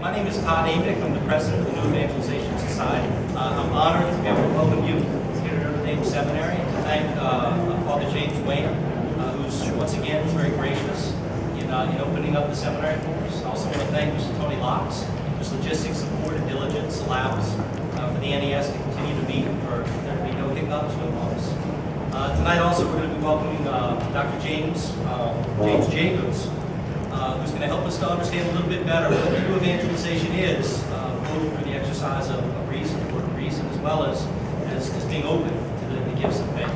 My name is Todd Amick. I'm the president of the New Evangelization Society. Uh, I'm honored to be able to welcome you here at Notre Dame Seminary and to thank uh, Father James Wehner, uh, who's once again very gracious in, uh, in opening up the seminary for us. I also want to thank Mr. Tony Locks, whose logistics support and diligence allows uh, for the NES to continue to meet for there to be no hiccups, no bumps. Uh, tonight also we're going to be welcoming uh, Dr. James, uh, James Jacobs, who's going to help us to understand a little bit better what new evangelization is, uh, both through the exercise of, of reason, the reason, as well as, as, as being open to the, the gifts of faith.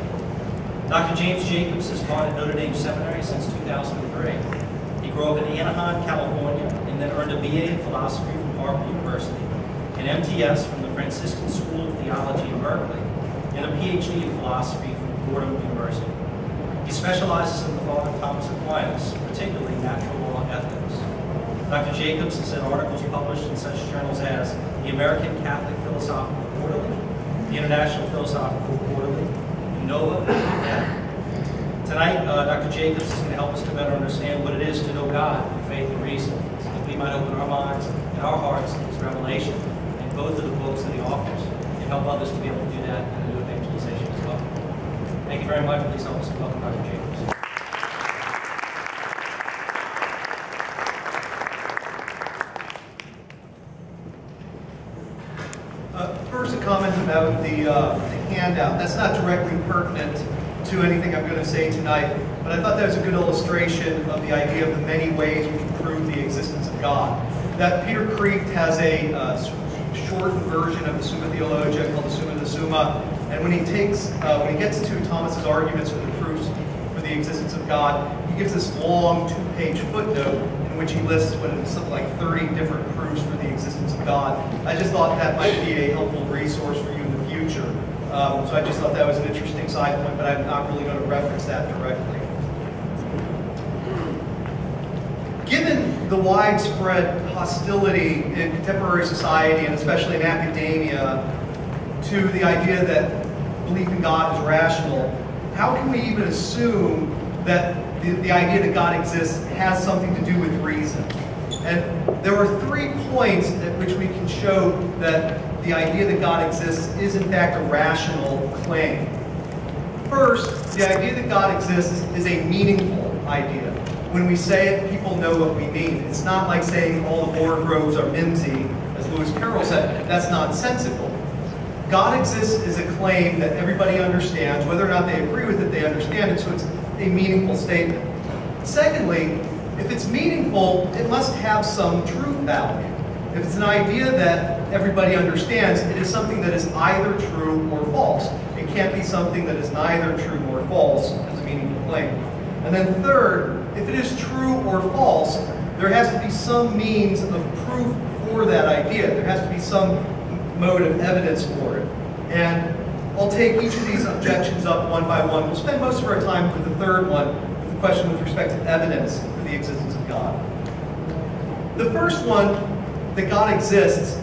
Dr. James Jacobs has taught at Notre Dame Seminary since 2003. He grew up in Anaheim, California, and then earned a BA in philosophy from Harvard University, an MTS from the Franciscan School of Theology in Berkeley, and a PhD in philosophy from Fordham University. He specializes in the thought of Thomas Aquinas, particularly natural ethics. Dr. Jacobs has had articles published in such journals as the American Catholic Philosophical Quarterly, the International Philosophical Quarterly, NOVA, and Tonight, uh, Dr. Jacobs is going to help us to better understand what it is to know God through faith and reason, so that we might open our minds and our hearts to His revelation in both of the books that He offers, and help others to be able to do that in the new evangelization as well. Thank you very much. Please help us welcome Dr. Jacobs. Uh, First, a comment about the uh, the handout. That's not directly pertinent to anything I'm going to say tonight, but I thought that was a good illustration of the idea of the many ways we can prove the existence of God. That Peter Kreeft has a uh, s- shortened version of the Summa Theologia called the Summa the Summa, and when he takes, uh, when he gets to Thomas's arguments for the proofs for the existence of God, he gives this long two-page footnote in which he lists what is something like 30 different proofs for the existence of God. I just thought that might be a helpful resource for you. Um, so I just thought that was an interesting side point, but I'm not really going to reference that directly. Given the widespread hostility in contemporary society, and especially in academia, to the idea that belief in God is rational, how can we even assume that the, the idea that God exists has something to do with reason? And there are three points at which we can show that the idea that God exists is in fact a rational claim. First, the idea that God exists is a meaningful idea. When we say it, people know what we mean. It's not like saying all the borogoves are mimsy, as Lewis Carroll said. That's nonsensical. God exists is a claim that everybody understands. Whether or not they agree with it, they understand it, so it's a meaningful statement. Secondly, if it's meaningful, it must have some truth value. If it's an idea that everybody understands, it is something that is either true or false. It can't be something that is neither true nor false as a meaningful claim. And then third, if it is true or false, there has to be some means of proof for that idea. There has to be some mode of evidence for it. And I'll take each of these objections up one by one. We'll spend most of our time with the third one, with the question with respect to evidence for the existence of God. The first one, that God exists,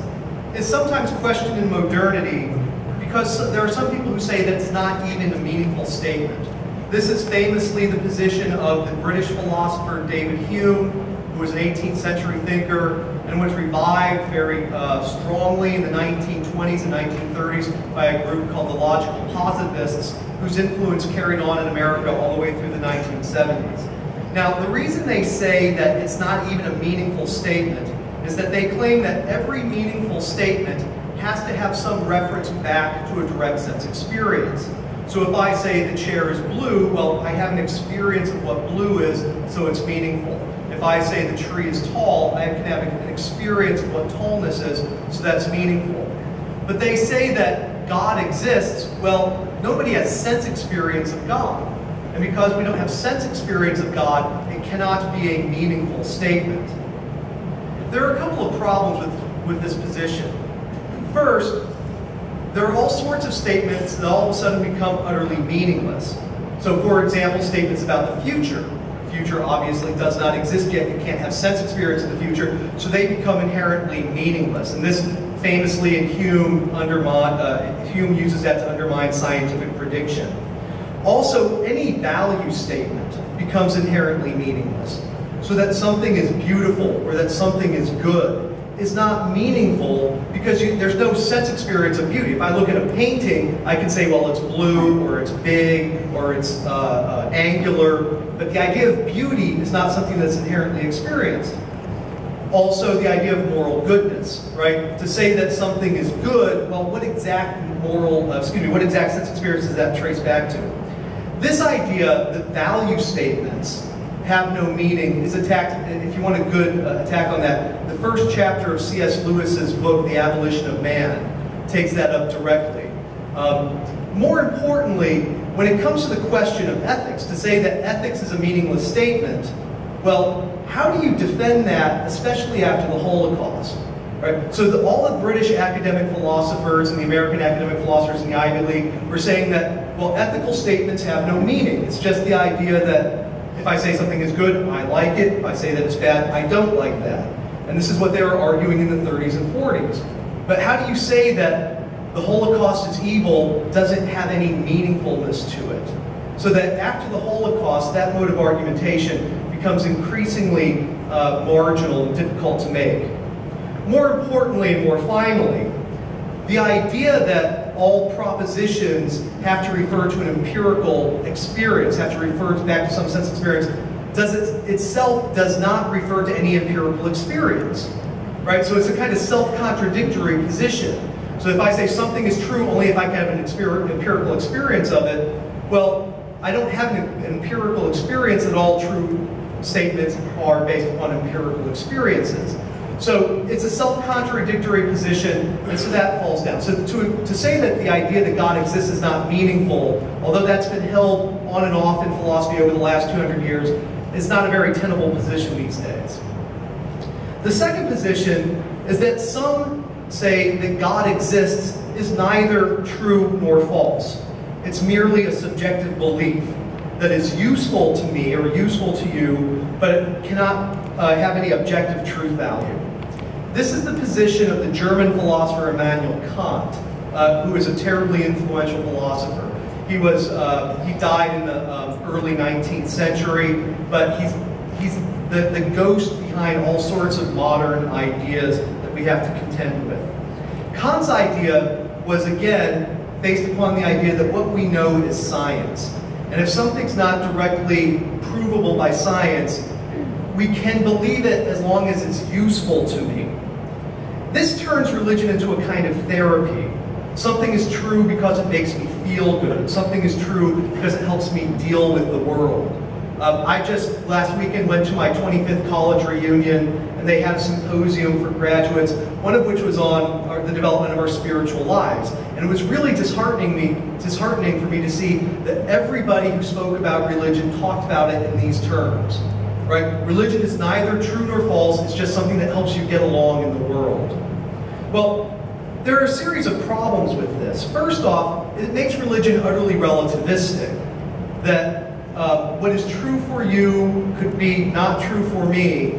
is sometimes questioned in modernity because there are some people who say that it's not even a meaningful statement. This is famously the position of the British philosopher David Hume, who was an 18th century thinker and was revived very uh, strongly in the 1920s and 1930s by a group called the Logical Positivists, whose influence carried on in America all the way through the 1970s. Now, the reason they say that it's not even a meaningful statement is that they claim that every meaningful statement has to have some reference back to a direct sense experience. So if I say the chair is blue, well, I have an experience of what blue is, so it's meaningful. If I say the tree is tall, I can have an experience of what tallness is, so that's meaningful. But they say that God exists. Well, nobody has sense experience of God. And because we don't have sense experience of God, it cannot be a meaningful statement. There are a couple of problems with, with this position. First, there are all sorts of statements that all of a sudden become utterly meaningless. So, for example, statements about the future. The future obviously does not exist yet. You can't have sense experience of the future, so they become inherently meaningless. And this famously in Hume, undermine, uh, Hume uses that to undermine scientific prediction. Also, any value statement becomes inherently meaningless. So that something is beautiful or that something is good is not meaningful because you, there's no sense experience of beauty. If I look at a painting, I can say, well, it's blue, or it's big, or it's uh, uh, angular, but the idea of beauty is not something that's inherently experienced. Also, the idea of moral goodness, right? To say that something is good, well, what exact moral, uh, excuse me, what exact sense experience does that trace back to? This idea that value statements have no meaning is attacked, if you want a good uh, attack on that, the first chapter of C.S. Lewis's book, The Abolition of Man, takes that up directly. Um, more importantly, when it comes to the question of ethics, to say that ethics is a meaningless statement, well, how do you defend that, especially after the Holocaust? Right? So the, all the British academic philosophers and the American academic philosophers in the Ivy League were saying that, well, ethical statements have no meaning. It's just the idea that if I say something is good, I like it. If I say that it's bad, I don't like that. And this is what they were arguing in the 30s and 40s. But how do you say that the Holocaust is evil doesn't have any meaningfulness to it? So that after the Holocaust, that mode of argumentation becomes increasingly uh, marginal and difficult to make. More importantly and more finally, the idea that all propositions have to refer to an empirical experience, have to refer to back to some sense experience, does it itself does not refer to any empirical experience. Right? So it's a kind of self-contradictory position. So if I say something is true only if I can have an empirical experience of it, well, I don't have an empirical experience that all true statements are based upon empirical experiences. So it's a self-contradictory position, and so that falls down. So to, to say that the idea that God exists is not meaningful, although that's been held on and off in philosophy over the last 200 years, is not a very tenable position these days. The second position is that some say that God exists is neither true nor false. It's merely a subjective belief that is useful to me or useful to you, but it cannot uh, have any objective truth value. This is the position of the German philosopher Immanuel Kant, uh, who is a terribly influential philosopher. He was uh, he died in the um, early 19th century, but he's he's the, the ghost behind all sorts of modern ideas that we have to contend with. Kant's idea was again based upon the idea that what we know is science. And if something's not directly provable by science, we can believe it as long as it's useful to me. This turns religion into a kind of therapy. Something is true because it makes me feel good. Something is true because it helps me deal with the world. Um, I just last weekend went to my 25th college reunion, and they had a symposium for graduates, one of which was on our, the development of our spiritual lives. And it was really disheartening me, disheartening for me to see that everybody who spoke about religion talked about it in these terms. Right? Religion is neither true nor false, it's just something that helps you get along in the world. Well, there are a series of problems with this. First off, it makes religion utterly relativistic. That uh, what is true for you could be not true for me,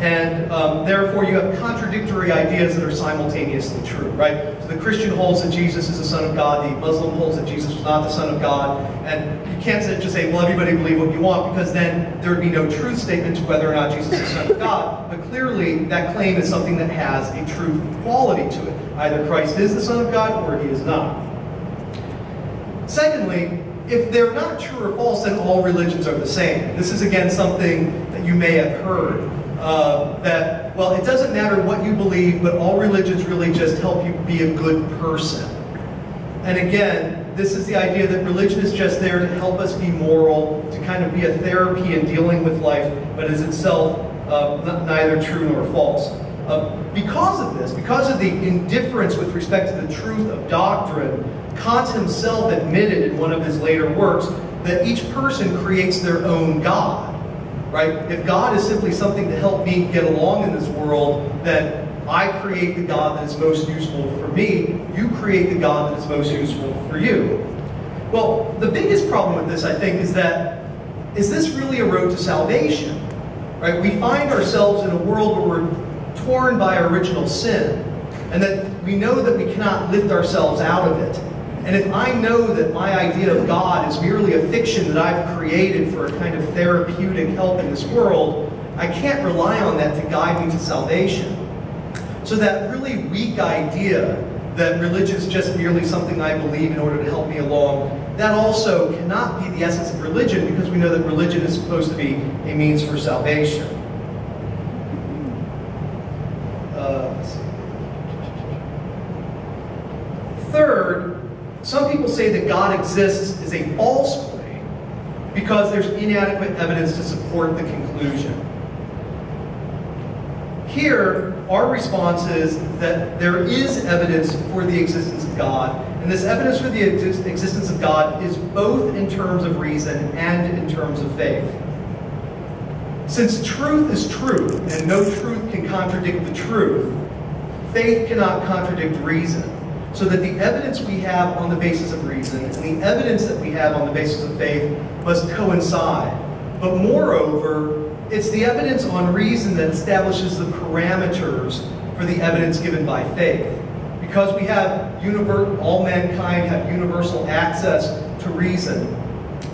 and um, therefore you have contradictory ideas that are simultaneously true, right? So the Christian holds that Jesus is the Son of God, the Muslim holds that Jesus was not the Son of God, and you can't just say, well, everybody believe what you want, because then there would be no truth statement to whether or not Jesus is the Son of God. But clearly, that claim is something that has a truth quality to it. Either Christ is the Son of God or he is not. Secondly, if they're not true or false, then all religions are the same. This is again something that you may have heard uh, that, well, it doesn't matter what you believe, but all religions really just help you be a good person. And again, this is the idea that religion is just there to help us be moral, to kind of be a therapy in dealing with life, but is itself uh, neither true nor false. Uh, because of this, because of the indifference with respect to the truth of doctrine, Kant himself admitted in one of his later works that each person creates their own God right? If God is simply something to help me get along in this world, then I create the God that is most useful for me. You create the God that is most useful for you. Well, the biggest problem with this, I think, is that is this really a road to salvation? Right? We find ourselves in a world where we're torn by our original sin, and that we know that we cannot lift ourselves out of it. And if I know that my idea of God is merely a fiction that I've created for a kind of therapeutic help in this world, I can't rely on that to guide me to salvation. So that really weak idea that religion is just merely something I believe in order to help me along, that also cannot be the essence of religion because we know that religion is supposed to be a means for salvation. Uh, Third, some people say that God exists is a false claim because there's inadequate evidence to support the conclusion. Here, our response is that there is evidence for the existence of God, and this evidence for the existence of God is both in terms of reason and in terms of faith. Since truth is truth, and no truth can contradict the truth, faith cannot contradict reason. So that the evidence we have on the basis of reason and the evidence that we have on the basis of faith must coincide. But moreover, it's the evidence on reason that establishes the parameters for the evidence given by faith. Because we have all mankind have universal access to reason.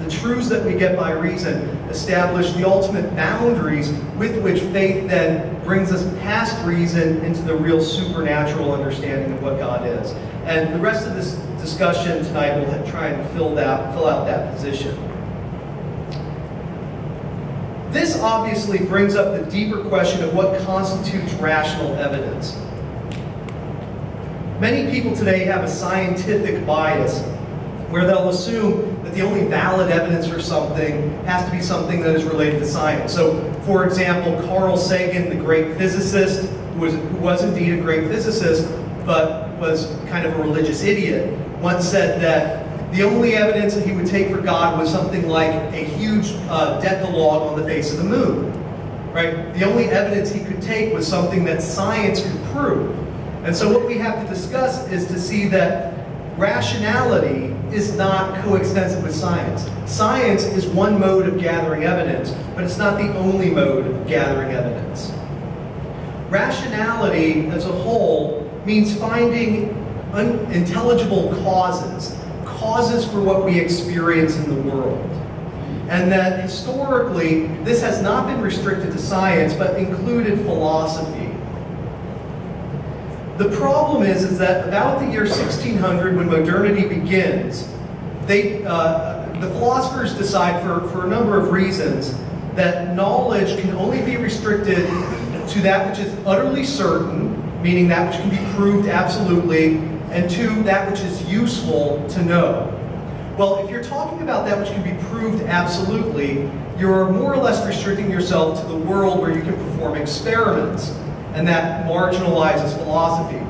The truths that we get by reason establish the ultimate boundaries with which faith then brings us past reason into the real supernatural understanding of what God is. And the rest of this discussion tonight will try and fill, that, fill out that position. This obviously brings up the deeper question of what constitutes rational evidence. Many people today have a scientific bias where they'll assume the only valid evidence for something has to be something that is related to science. So, for example, Carl Sagan, the great physicist, who was, who was indeed a great physicist, but was kind of a religious idiot, once said that the only evidence that he would take for God was something like a huge uh, decalogue on the face of the moon. Right? The only evidence he could take was something that science could prove. And so what we have to discuss is to see that rationality is not coextensive with science. Science is one mode of gathering evidence, but it's not the only mode of gathering evidence. Rationality as a whole means finding unintelligible causes causes for what we experience in the world. And that historically, this has not been restricted to science, but included philosophy. The problem is, is that about the year 1600, when modernity begins, they, uh, the philosophers decide for, for a number of reasons that knowledge can only be restricted to that which is utterly certain, meaning that which can be proved absolutely, and to that which is useful to know. Well, if you're talking about that which can be proved absolutely, you're more or less restricting yourself to the world where you can perform experiments, and that marginalizes philosophy.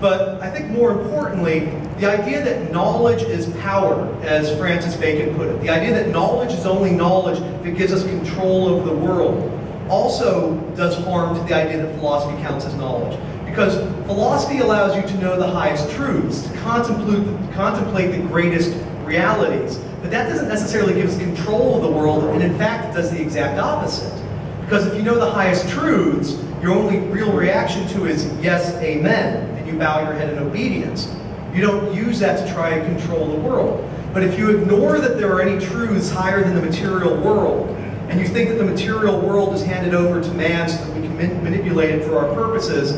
But I think more importantly, the idea that knowledge is power, as Francis Bacon put it, the idea that knowledge is only knowledge that gives us control over the world, also does harm to the idea that philosophy counts as knowledge. Because philosophy allows you to know the highest truths, to contemplate, contemplate the greatest realities. But that doesn't necessarily give us control of the world, and in fact, it does the exact opposite. Because if you know the highest truths, your only real reaction to is yes, amen, and you bow your head in obedience. You don't use that to try and control the world. But if you ignore that there are any truths higher than the material world, and you think that the material world is handed over to man so that we can manipulate it for our purposes,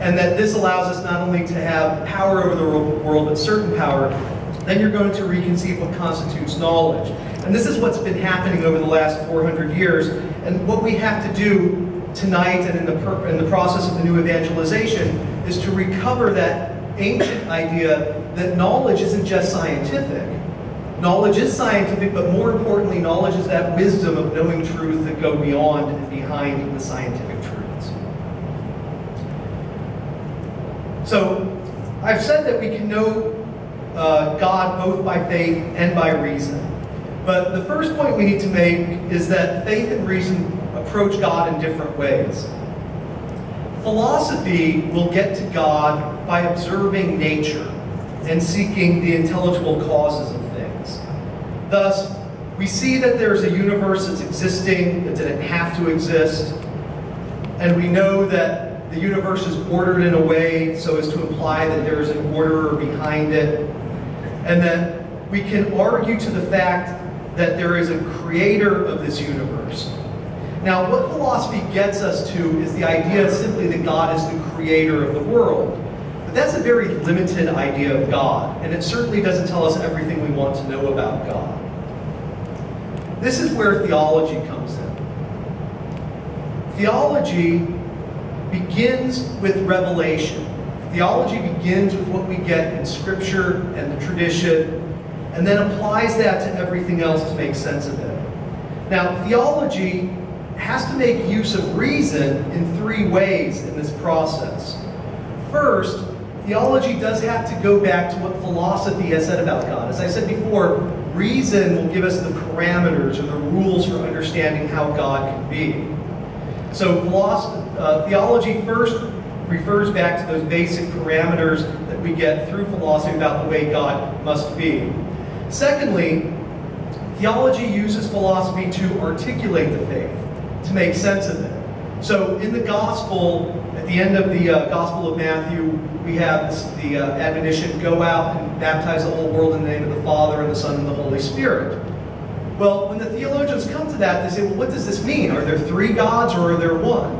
and that this allows us not only to have power over the world, but certain power, then you're going to reconceive what constitutes knowledge. And this is what's been happening over the last 400 years. And what we have to do tonight and in the, in the process of the new evangelization is to recover that ancient idea that knowledge isn't just scientific. Knowledge is scientific, but more importantly, knowledge is that wisdom of knowing truth that go beyond and behind the scientific truths. So, I've said that we can know uh, God both by faith and by reason. But the first point we need to make is that faith and reason approach God in different ways. Philosophy will get to God by observing nature and seeking the intelligible causes of things. Thus, we see that there's a universe that's existing that didn't have to exist, and we know that the universe is ordered in a way so as to imply that there is an orderer behind it, and that we can argue to the fact that there is a creator of this universe. Now, what philosophy gets us to is the idea simply that God is the creator of the world. But that's a very limited idea of God, and it certainly doesn't tell us everything we want to know about God. This is where theology comes in. Theology begins with revelation. Theology begins with what we get in Scripture and the tradition, and then applies that to everything else to make sense of it. Now, theology has to make use of reason in three ways in this process. First, theology does have to go back to what philosophy has said about God. As I said before, reason will give us the parameters or the rules for understanding how God can be. So uh, theology first refers back to those basic parameters that we get through philosophy about the way God must be. Secondly, theology uses philosophy to articulate the faith to make sense of it. So in the gospel, at the end of the uh, Gospel of Matthew, we have this, the uh, admonition, go out and baptize the whole world in the name of the Father and the Son and the Holy Spirit. Well, when the theologians come to that, they say, well, what does this mean? Are there three gods or are there one?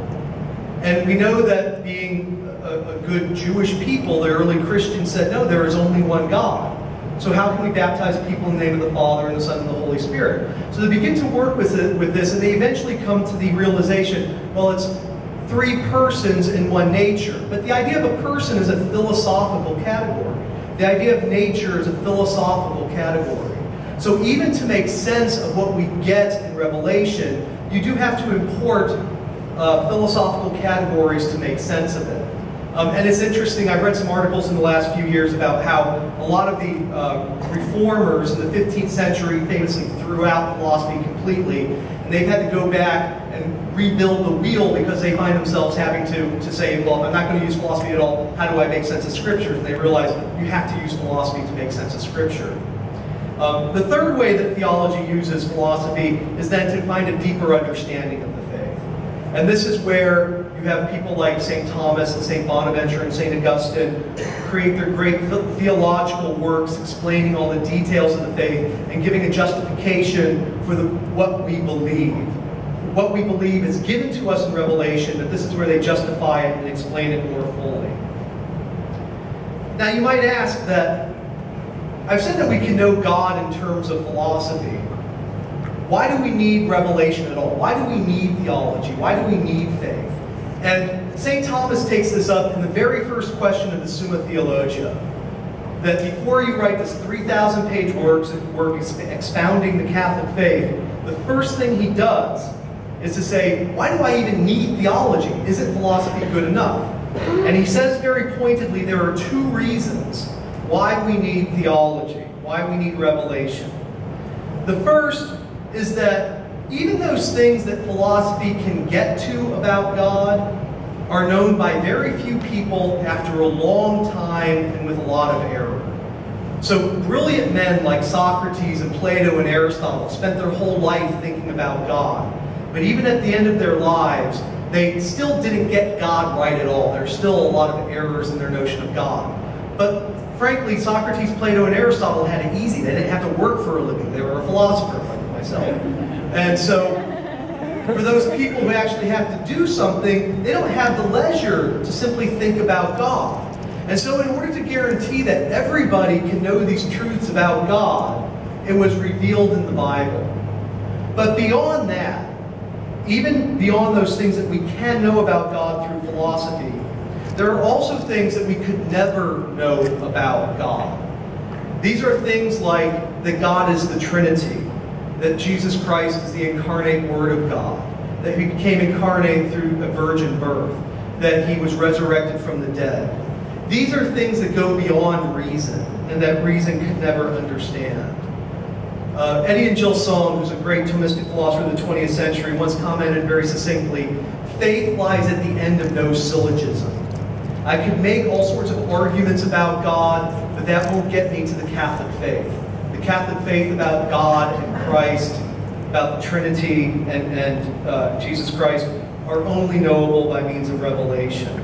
And we know that being a, a good Jewish people, the early Christians said, no, there is only one God. So how can we baptize people in the name of the Father and the Son and the Holy Spirit? So they begin to work with, it, with this, and they eventually come to the realization, well, it's three persons in one nature. But the idea of a person is a philosophical category. The idea of nature is a philosophical category. So even to make sense of what we get in Revelation, you do have to import uh, philosophical categories to make sense of it. Um, and it's interesting, I've read some articles in the last few years about how a lot of the uh, reformers in the 15th century famously threw out philosophy completely, and they've had to go back and rebuild the wheel because they find themselves having to, to say, well, I'm not going to use philosophy at all, how do I make sense of Scripture? And they realize you have to use philosophy to make sense of Scripture. Um, the third way that theology uses philosophy is then to find a deeper understanding of the faith. And this is where have people like St. Thomas and St. Bonaventure and St. Augustine create their great theological works explaining all the details of the faith and giving a justification for the, what we believe. What we believe is given to us in Revelation, but this is where they justify it and explain it more fully. Now you might ask that, I've said that we can know God in terms of philosophy. Why do we need revelation at all? Why do we need theology? Why do we need faith? And St. Thomas takes this up in the very first question of the Summa Theologia. That before you write this 3,000 page work, work expounding the Catholic faith, the first thing he does is to say, why do I even need theology? Isn't philosophy good enough? And he says very pointedly there are two reasons why we need theology, why we need revelation. The first is that even those things that philosophy can get to about God are known by very few people after a long time and with a lot of error. So brilliant men like Socrates and Plato and Aristotle spent their whole life thinking about God. But even at the end of their lives, they still didn't get God right at all. There's still a lot of errors in their notion of God. But frankly, Socrates, Plato, and Aristotle had it easy. They didn't have to work for a living. They were a philosopher like myself. And so, for those people who actually have to do something, they don't have the leisure to simply think about God. And so, in order to guarantee that everybody can know these truths about God, it was revealed in the Bible. But beyond that, even beyond those things that we can know about God through philosophy, there are also things that we could never know about God. These are things like that God is the Trinity, that Jesus Christ is the incarnate Word of God, that he became incarnate through a virgin birth, that he was resurrected from the dead. These are things that go beyond reason, and that reason could never understand. Uh, Étienne Gilson, who's a great Thomistic philosopher of the 20th century, once commented very succinctly, faith lies at the end of no syllogism. I could make all sorts of arguments about God, but that won't get me to the Catholic faith. The Catholic faith about God and Christ, about the Trinity and, and uh, Jesus Christ, are only knowable by means of revelation.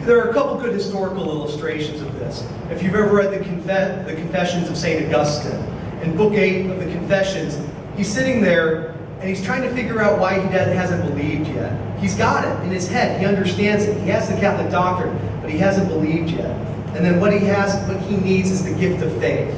There are a couple good historical illustrations of this. If you've ever read the, Conf the Confessions of St. Augustine, in Book 8 of the Confessions, he's sitting there and he's trying to figure out why he hasn't believed yet. He's got it in his head. He understands it. He has the Catholic doctrine, but he hasn't believed yet. And then what he has, what he needs is the gift of faith.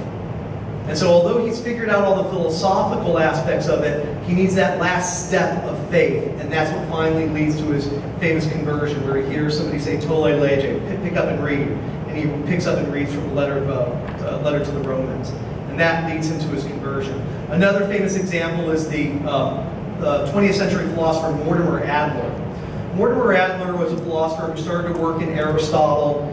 And so although he's figured out all the philosophical aspects of it, he needs that last step of faith. And that's what finally leads to his famous conversion, where he hears somebody say, Tolle lege, pick up and read. And he picks up and reads from the letter, of, uh, letter to the Romans. And that leads him to his conversion. Another famous example is the, um, the 20th century philosopher Mortimer Adler. Mortimer Adler was a philosopher who started to work in Aristotle,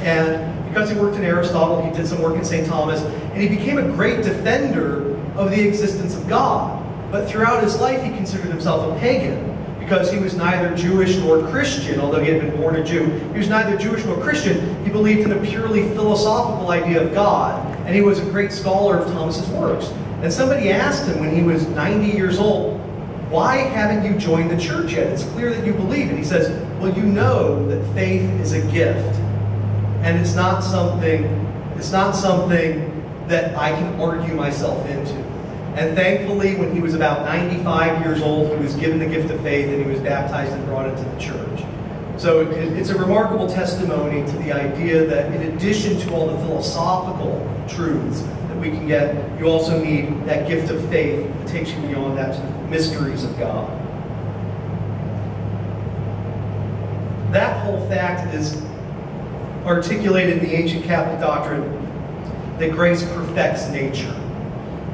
and because he worked in Aristotle, he did some work in St. Thomas, and he became a great defender of the existence of God. But throughout his life, he considered himself a pagan because he was neither Jewish nor Christian, although he had been born a Jew. He was neither Jewish nor Christian. He believed in a purely philosophical idea of God, and he was a great scholar of Thomas's works. And somebody asked him when he was 90 years old, why haven't you joined the church yet? It's clear that you believe. And he says, well, you know that faith is a gift. And it's not something, it's not something that I can argue myself into. And thankfully, when he was about 95 years old, he was given the gift of faith and he was baptized and brought into the church. So it's a remarkable testimony to the idea that in addition to all the philosophical truths that we can get, you also need that gift of faith that takes you beyond that to the mysteries of God. That whole fact is articulated in the ancient Catholic doctrine that grace perfects nature.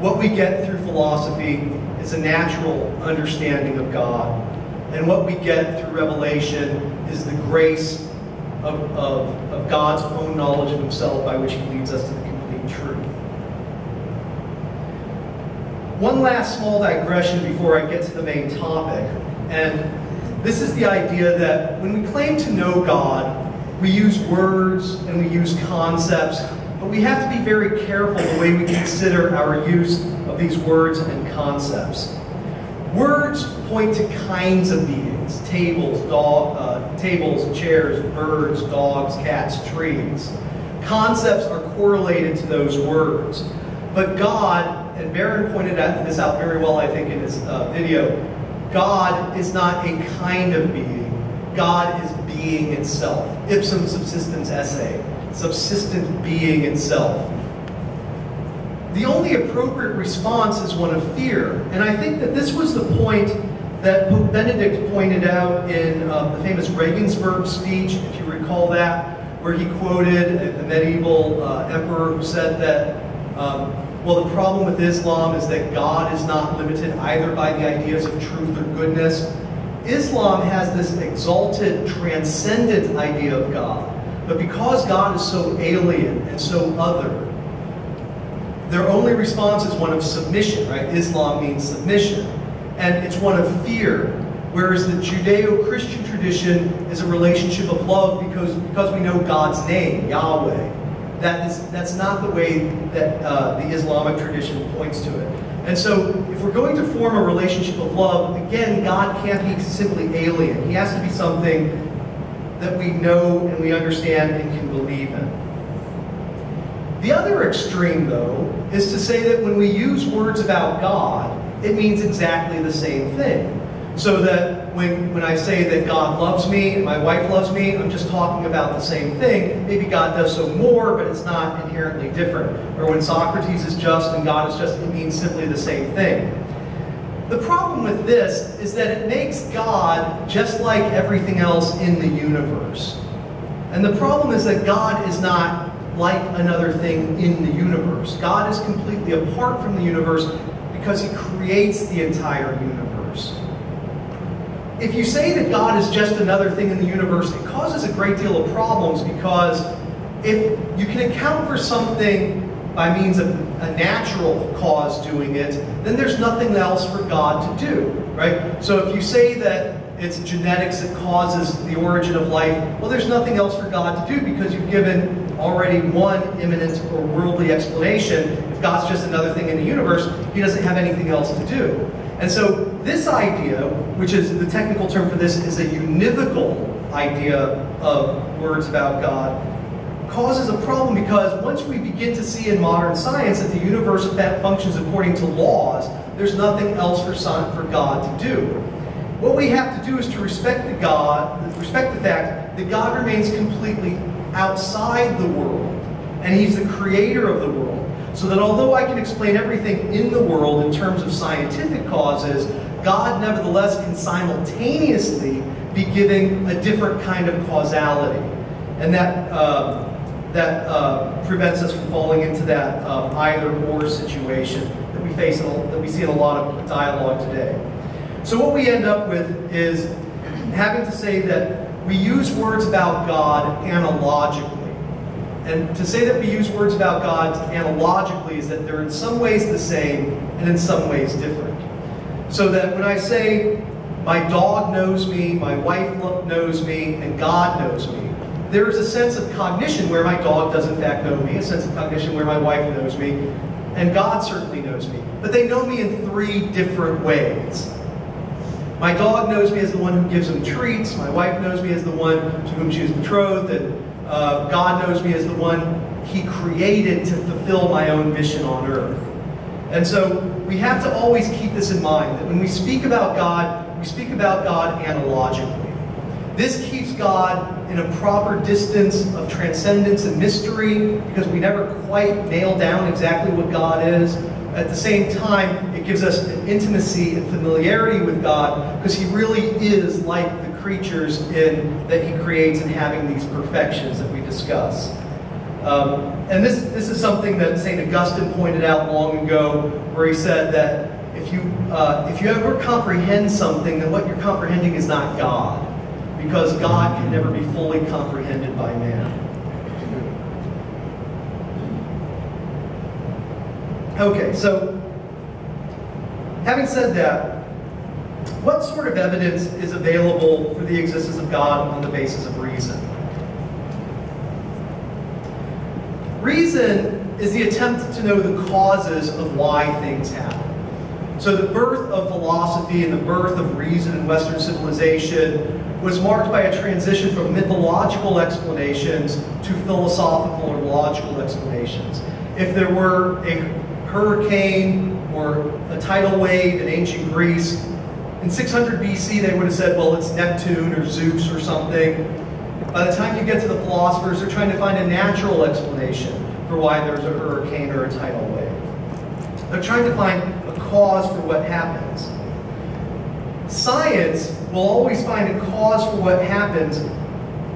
What we get through philosophy is a natural understanding of God. And what we get through revelation is the grace of, of, of God's own knowledge of himself by which he leads us to the complete truth. One last small digression before I get to the main topic. And this is the idea that when we claim to know God, we use words and we use concepts, but we have to be very careful the way we consider our use of these words and concepts. Words point to kinds of beings, tables, dog, uh, tables, chairs, birds, dogs, cats, trees. Concepts are correlated to those words. But God and Barron pointed this out very well, I think, in his uh, video. God is not a kind of being. God is being itself. Ipsum subsistens esse. Subsistent being itself. The only appropriate response is one of fear. And I think that this was the point that Pope Benedict pointed out in uh, the famous Regensburg speech, if you recall that, where he quoted the medieval uh, emperor who said that um, well, the problem with Islam is that God is not limited either by the ideas of truth or goodness. Islam has this exalted, transcendent idea of God. But because God is so alien and so other, their only response is one of submission, right? Islam means submission. And it's one of fear. Whereas the Judeo-Christian tradition is a relationship of love because, because we know God's name, Yahweh that is, that's not the way that uh, the Islamic tradition points to it. And so, if we're going to form a relationship of love, again, God can't be simply alien. He has to be something that we know and we understand and can believe in. The other extreme, though, is to say that when we use words about God, it means exactly the same thing. So that when, when I say that God loves me and my wife loves me, I'm just talking about the same thing. Maybe God does so more, but it's not inherently different. Or when Socrates is just and God is just, it means simply the same thing. The problem with this is that it makes God just like everything else in the universe. And the problem is that God is not like another thing in the universe. God is completely apart from the universe because he creates the entire universe if you say that God is just another thing in the universe, it causes a great deal of problems because if you can account for something by means of a natural cause doing it, then there's nothing else for God to do, right? So if you say that it's genetics that causes the origin of life, well, there's nothing else for God to do because you've given already one immanent or worldly explanation. If God's just another thing in the universe, he doesn't have anything else to do. And so this idea, which is the technical term for this, is a univocal idea of words about God, causes a problem because once we begin to see in modern science that the universe that functions according to laws, there's nothing else for, son, for God to do. What we have to do is to respect the God, respect the fact that God remains completely outside the world, and He's the creator of the world. So that although I can explain everything in the world in terms of scientific causes, God nevertheless can simultaneously be giving a different kind of causality. And that, uh, that uh, prevents us from falling into that uh, either or situation that we face, that we see in a lot of dialogue today. So what we end up with is having to say that we use words about God analogically. And to say that we use words about God analogically is that they're in some ways the same and in some ways different. So that when I say my dog knows me, my wife knows me, and God knows me, there is a sense of cognition where my dog does in fact know me, a sense of cognition where my wife knows me, and God certainly knows me. But they know me in three different ways. My dog knows me as the one who gives him treats. My wife knows me as the one to whom she is betrothed. And uh, God knows me as the one he created to fulfill my own mission on earth. And so we have to always keep this in mind, that when we speak about God, we speak about God analogically. This keeps God in a proper distance of transcendence and mystery because we never quite nail down exactly what God is. At the same time, it gives us an intimacy and familiarity with God because He really is like the creatures in, that He creates and having these perfections that we discuss. Um, and this, this is something that St. Augustine pointed out long ago, where he said that if you, uh, if you ever comprehend something, then what you're comprehending is not God, because God can never be fully comprehended by man. Okay, so having said that, what sort of evidence is available for the existence of God on the basis of reason? Reason is the attempt to know the causes of why things happen. So the birth of philosophy and the birth of reason in Western civilization was marked by a transition from mythological explanations to philosophical or logical explanations. If there were a hurricane or a tidal wave in ancient Greece. In 600 BC, they would have said, well, it's Neptune or Zeus or something. By the time you get to the philosophers, they're trying to find a natural explanation for why there's a hurricane or a tidal wave. They're trying to find a cause for what happens. Science will always find a cause for what happens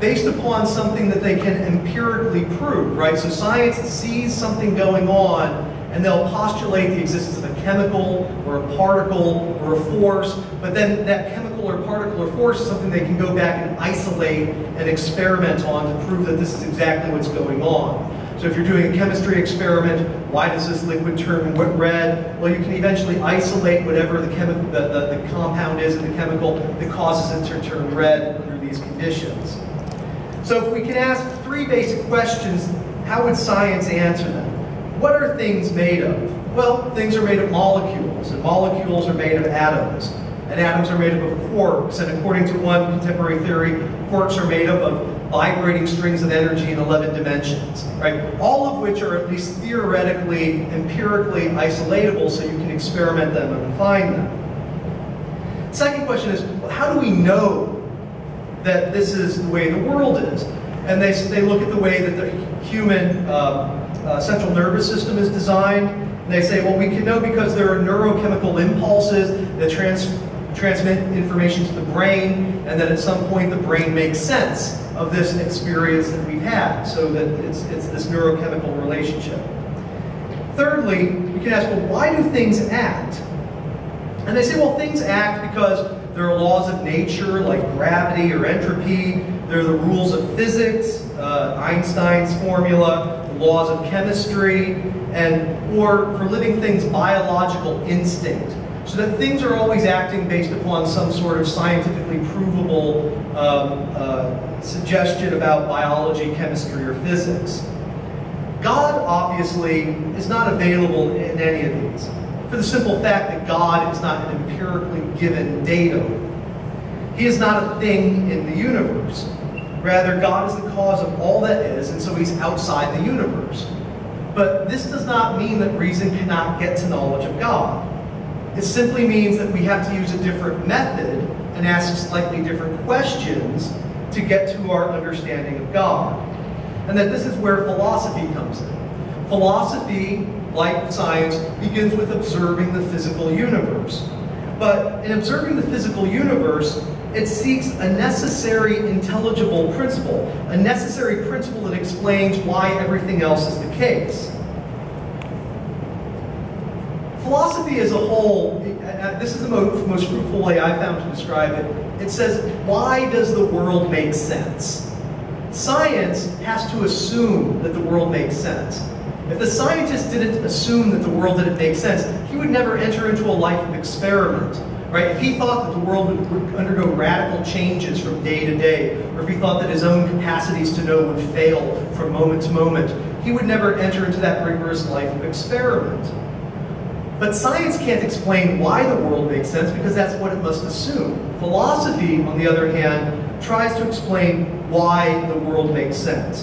based upon something that they can empirically prove, right? So science sees something going on and they'll postulate the existence of a chemical or a particle or a force, but then that chemical or particle or force is something they can go back and isolate and experiment on to prove that this is exactly what's going on. So if you're doing a chemistry experiment, why does this liquid turn red? Well, you can eventually isolate whatever the, chemical, the, the, the compound is in the chemical that causes it to turn red under these conditions. So if we can ask three basic questions, how would science answer them? What are things made of? Well, things are made of molecules, and molecules are made of atoms. And atoms are made up of quarks, and according to one contemporary theory, quarks are made up of vibrating strings of energy in 11 dimensions, right? All of which are at least theoretically, empirically isolatable so you can experiment them and find them. Second question is, how do we know that this is the way the world is? And they, they look at the way that the human uh, uh, central nervous system is designed. And they say, well, we can know because there are neurochemical impulses that trans transmit information to the brain, and that at some point the brain makes sense of this experience that we've had, so that it's, it's this neurochemical relationship. Thirdly, we can ask, well, why do things act? And they say, well, things act because there are laws of nature like gravity or entropy. There are the rules of physics, uh, Einstein's formula, the laws of chemistry, and or for living things, biological instinct. So that things are always acting based upon some sort of scientifically provable um, uh, suggestion about biology, chemistry, or physics. God, obviously, is not available in any of these, for the simple fact that God is not an empirically given datum. He is not a thing in the universe. Rather, God is the cause of all that is, and so he's outside the universe. But this does not mean that reason cannot get to knowledge of God. It simply means that we have to use a different method and ask slightly different questions to get to our understanding of God. And that this is where philosophy comes in. Philosophy, like science, begins with observing the physical universe. But in observing the physical universe, it seeks a necessary intelligible principle, a necessary principle that explains why everything else is the case. Philosophy as a whole, uh, uh, this is the most, most fruitful way I found to describe it. It says, why does the world make sense? Science has to assume that the world makes sense. If the scientist didn't assume that the world didn't make sense, he would never enter into a life of experiment. Right? If he thought that the world would undergo radical changes from day to day, or if he thought that his own capacities to know would fail from moment to moment, he would never enter into that rigorous life of experiment. But science can't explain why the world makes sense because that's what it must assume. Philosophy, on the other hand, tries to explain why the world makes sense.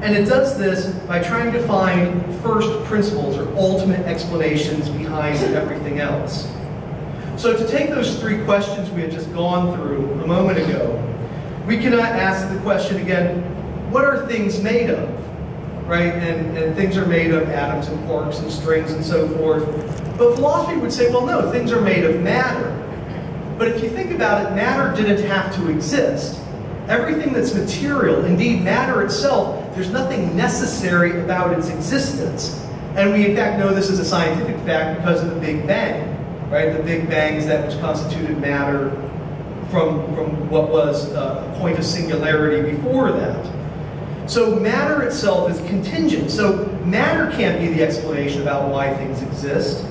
And it does this by trying to find first principles or ultimate explanations behind everything else. So to take those three questions we had just gone through a moment ago, we cannot ask the question again, what are things made of? Right? And, and things are made of atoms and quarks and strings and so forth. But philosophy would say, well, no, things are made of matter. But if you think about it, matter didn't have to exist. Everything that's material, indeed matter itself, there's nothing necessary about its existence. And we in fact know this is a scientific fact because of the Big Bang. Right? The Big Bang is that which constituted matter from, from what was uh, a point of singularity before that. So matter itself is contingent. So matter can't be the explanation about why things exist.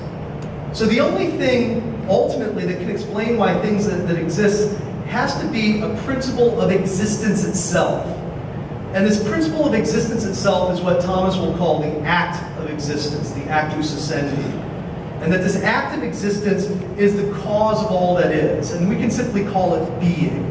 So the only thing ultimately that can explain why things that, that exist has to be a principle of existence itself. And this principle of existence itself is what Thomas will call the act of existence, the actus essendi. And that this act of existence is the cause of all that is. And we can simply call it being.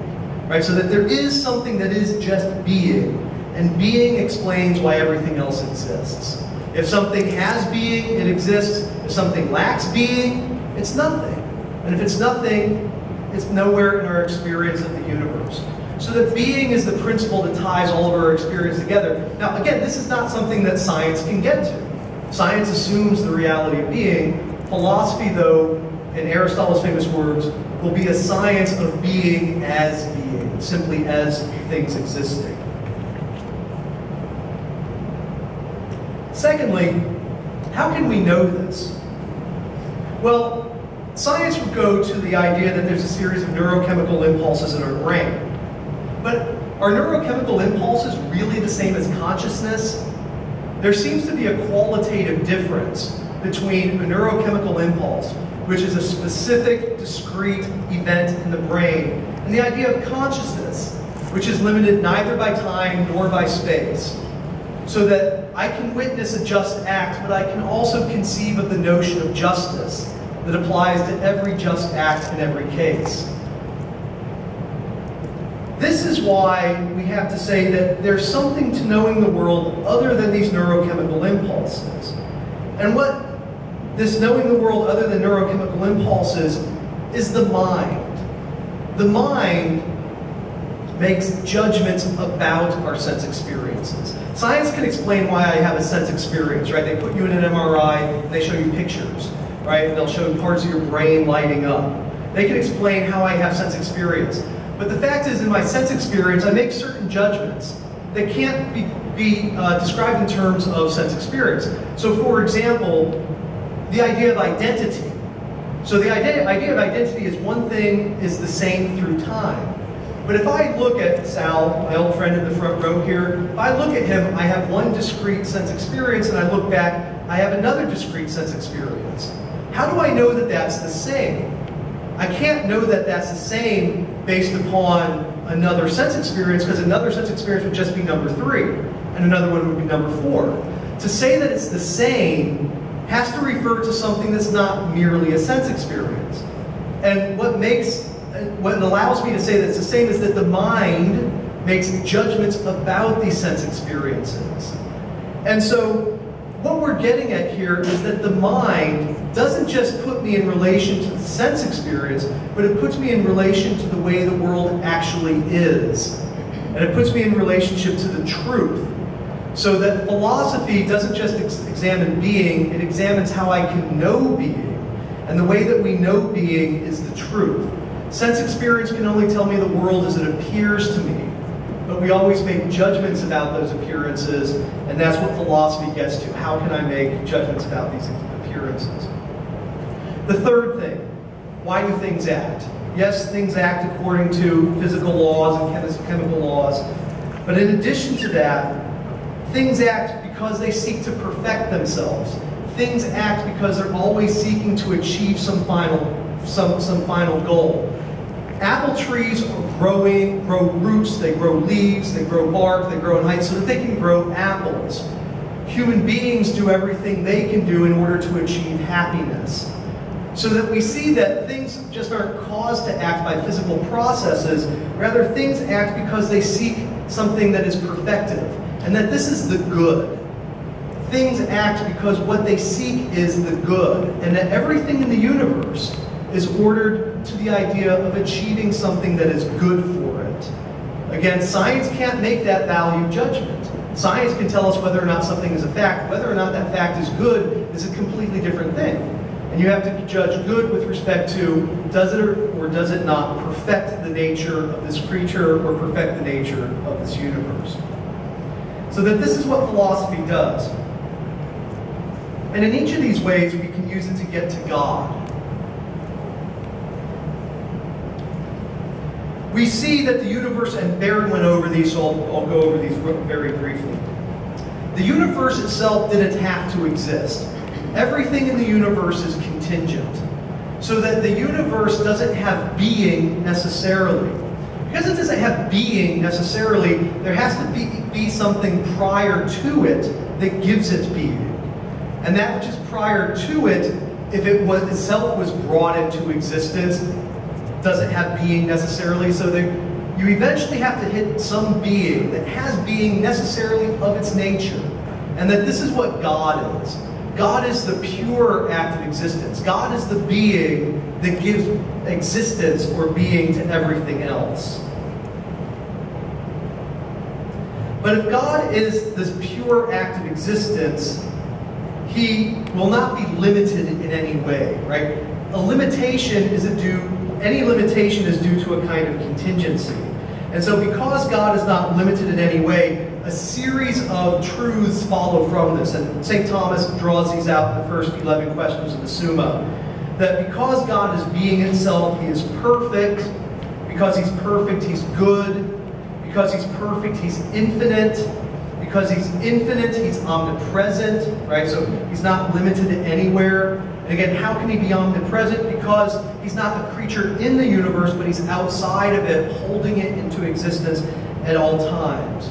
Right? So that there is something that is just being. And being explains why everything else exists. If something has being, it exists. If something lacks being, it's nothing. And if it's nothing, it's nowhere in our experience of the universe. So that being is the principle that ties all of our experience together. Now, again, this is not something that science can get to. Science assumes the reality of being. Philosophy, though, in Aristotle's famous words, will be a science of being as being, simply as things existing. Secondly, how can we know this? Well, science would go to the idea that there's a series of neurochemical impulses in our brain. But are neurochemical impulses really the same as consciousness? There seems to be a qualitative difference between a neurochemical impulse, which is a specific, discrete event in the brain, and the idea of consciousness, which is limited neither by time nor by space so that I can witness a just act, but I can also conceive of the notion of justice that applies to every just act in every case. This is why we have to say that there's something to knowing the world other than these neurochemical impulses. And what this knowing the world other than neurochemical impulses is the mind. The mind makes judgments about our sense experiences. Science can explain why I have a sense experience, right? They put you in an MRI, and they show you pictures, right? And they'll show parts of your brain lighting up. They can explain how I have sense experience. But the fact is, in my sense experience, I make certain judgments that can't be, be uh, described in terms of sense experience. So for example, the idea of identity. So the idea, idea of identity is one thing is the same through time. But if I look at Sal, my old friend in the front row here, if I look at him, I have one discrete sense experience, and I look back, I have another discrete sense experience. How do I know that that's the same? I can't know that that's the same based upon another sense experience, because another sense experience would just be number three, and another one would be number four. To say that it's the same has to refer to something that's not merely a sense experience. And what makes what allows me to say that it's the same is that the mind makes judgments about these sense experiences. And so what we're getting at here is that the mind doesn't just put me in relation to the sense experience, but it puts me in relation to the way the world actually is. And it puts me in relationship to the truth. So that philosophy doesn't just ex examine being, it examines how I can know being. And the way that we know being is the truth. Sense experience can only tell me the world as it appears to me but we always make judgments about those appearances, and that's what philosophy gets to. How can I make judgments about these appearances? The third thing, why do things act? Yes, things act according to physical laws and chemical laws, but in addition to that, things act because they seek to perfect themselves. Things act because they're always seeking to achieve some final, some, some final goal. Apple trees are growing, grow roots, they grow leaves, they grow bark, they grow in height so that they can grow apples. Human beings do everything they can do in order to achieve happiness. So that we see that things just aren't caused to act by physical processes, rather things act because they seek something that is perfective, and that this is the good. Things act because what they seek is the good, and that everything in the universe is ordered to the idea of achieving something that is good for it. Again, science can't make that value judgment. Science can tell us whether or not something is a fact. Whether or not that fact is good is a completely different thing. And you have to judge good with respect to does it or does it not perfect the nature of this creature or perfect the nature of this universe. So that this is what philosophy does. And in each of these ways, we can use it to get to God. We see that the universe, and Baron went over these, so I'll, I'll go over these very briefly. The universe itself didn't have to exist. Everything in the universe is contingent. So that the universe doesn't have being necessarily. Because it doesn't have being necessarily, there has to be, be something prior to it that gives it being. And that which is prior to it, if it was itself was brought into existence, doesn't have being necessarily, so that you eventually have to hit some being that has being necessarily of its nature. And that this is what God is. God is the pure act of existence. God is the being that gives existence or being to everything else. But if God is this pure act of existence, he will not be limited in any way, right? A limitation is a due any limitation is due to a kind of contingency. And so because God is not limited in any way, a series of truths follow from this. And St. Thomas draws these out in the first 11 questions of the Summa. That because God is being himself, he is perfect. Because he's perfect, he's good. Because he's perfect, he's infinite. Because he's infinite, he's omnipresent, right? So he's not limited to anywhere. And again, how can he be omnipresent? Because he's not the creature in the universe, but he's outside of it, holding it into existence at all times.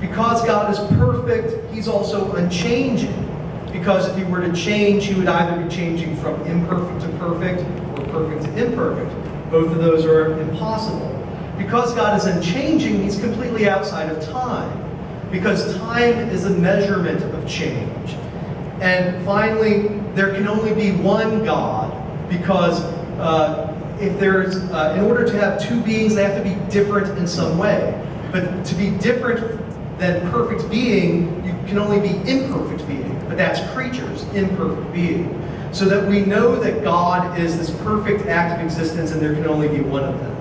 Because God is perfect, he's also unchanging. Because if he were to change, he would either be changing from imperfect to perfect or perfect to imperfect. Both of those are impossible. Because God is unchanging, he's completely outside of time. Because time is a measurement of change. And finally, there can only be one God because uh, if there's, uh, in order to have two beings, they have to be different in some way. But to be different than perfect being, you can only be imperfect being. But that's creatures, imperfect being. So that we know that God is this perfect act of existence and there can only be one of them.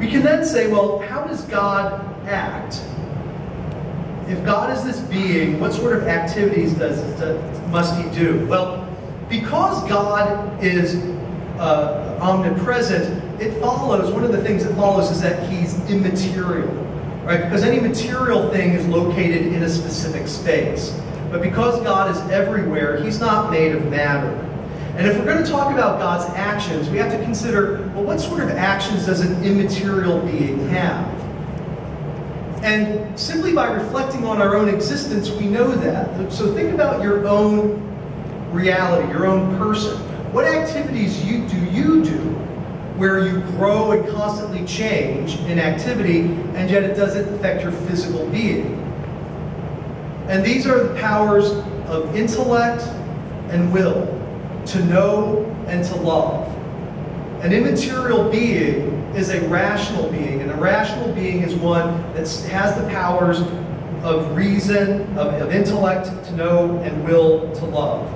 We can then say, well, how does God act? If God is this being, what sort of activities does, does must he do? Well, because God is uh, omnipresent, it follows, one of the things that follows is that he's immaterial, right? Because any material thing is located in a specific space. But because God is everywhere, he's not made of matter. And if we're going to talk about God's actions, we have to consider, well, what sort of actions does an immaterial being have? And simply by reflecting on our own existence, we know that. So think about your own reality, your own person. What activities you, do you do where you grow and constantly change in activity, and yet it doesn't affect your physical being? And these are the powers of intellect and will, to know and to love. An immaterial being is a rational being, and a rational being is one that has the powers of reason, of, of intellect to know, and will to love.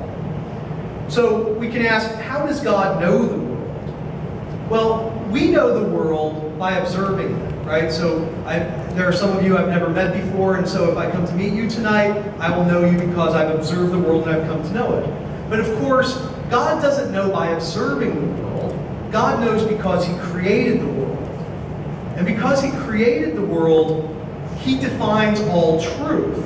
So we can ask, how does God know the world? Well, we know the world by observing it, right? So I, there are some of you I've never met before, and so if I come to meet you tonight, I will know you because I've observed the world and I've come to know it. But of course, God doesn't know by observing the world. God knows because He created the world. And because He created the world, He defines all truth.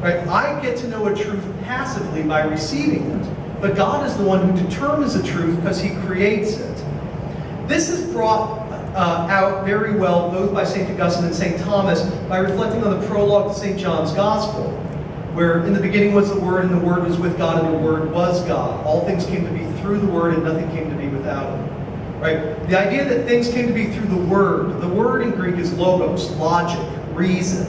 Right? I get to know a truth passively by receiving it. But God is the one who determines the truth because He creates it. This is brought uh, out very well both by St. Augustine and St. Thomas by reflecting on the prologue to St. John's Gospel, where in the beginning was the Word, and the Word was with God, and the Word was God. All things came to be through the Word, and nothing came to be without Him. Right? The idea that things came to be through the Word, the word in Greek is logos, logic, reason.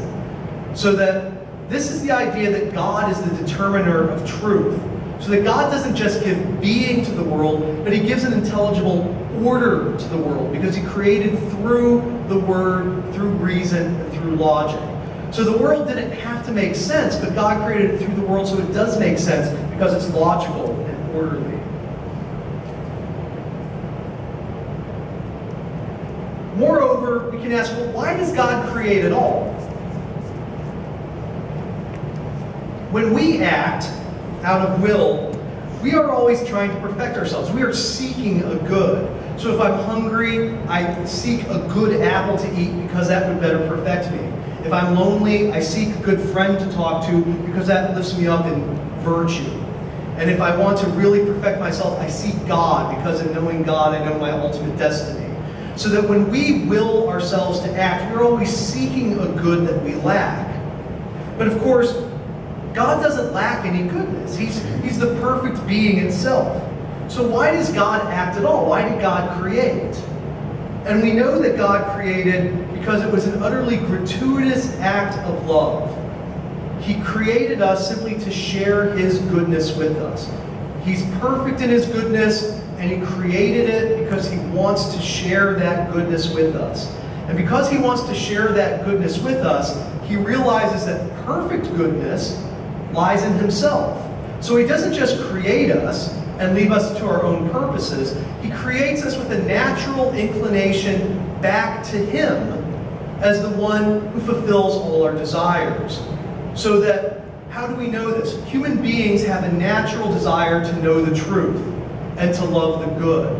So that this is the idea that God is the determiner of truth. So that God doesn't just give being to the world, but He gives an intelligible order to the world because He created through the Word, through reason, and through logic. So the world didn't have to make sense, but God created it through the world so it does make sense because it's logical and orderly. Moreover, we can ask, well, why does God create at all? When we act, out of will, we are always trying to perfect ourselves. We are seeking a good. So if I'm hungry, I seek a good apple to eat because that would better perfect me. If I'm lonely, I seek a good friend to talk to because that lifts me up in virtue. And if I want to really perfect myself, I seek God because in knowing God, I know my ultimate destiny. So that when we will ourselves to act, we're always seeking a good that we lack. But of course, God doesn't lack any goodness. He's, he's the perfect being itself. So why does God act at all? Why did God create? And we know that God created because it was an utterly gratuitous act of love. He created us simply to share His goodness with us. He's perfect in His goodness, and He created it because He wants to share that goodness with us. And because He wants to share that goodness with us, He realizes that perfect goodness lies in himself. So he doesn't just create us and leave us to our own purposes. He creates us with a natural inclination back to him as the one who fulfills all our desires. So that, how do we know this? Human beings have a natural desire to know the truth and to love the good.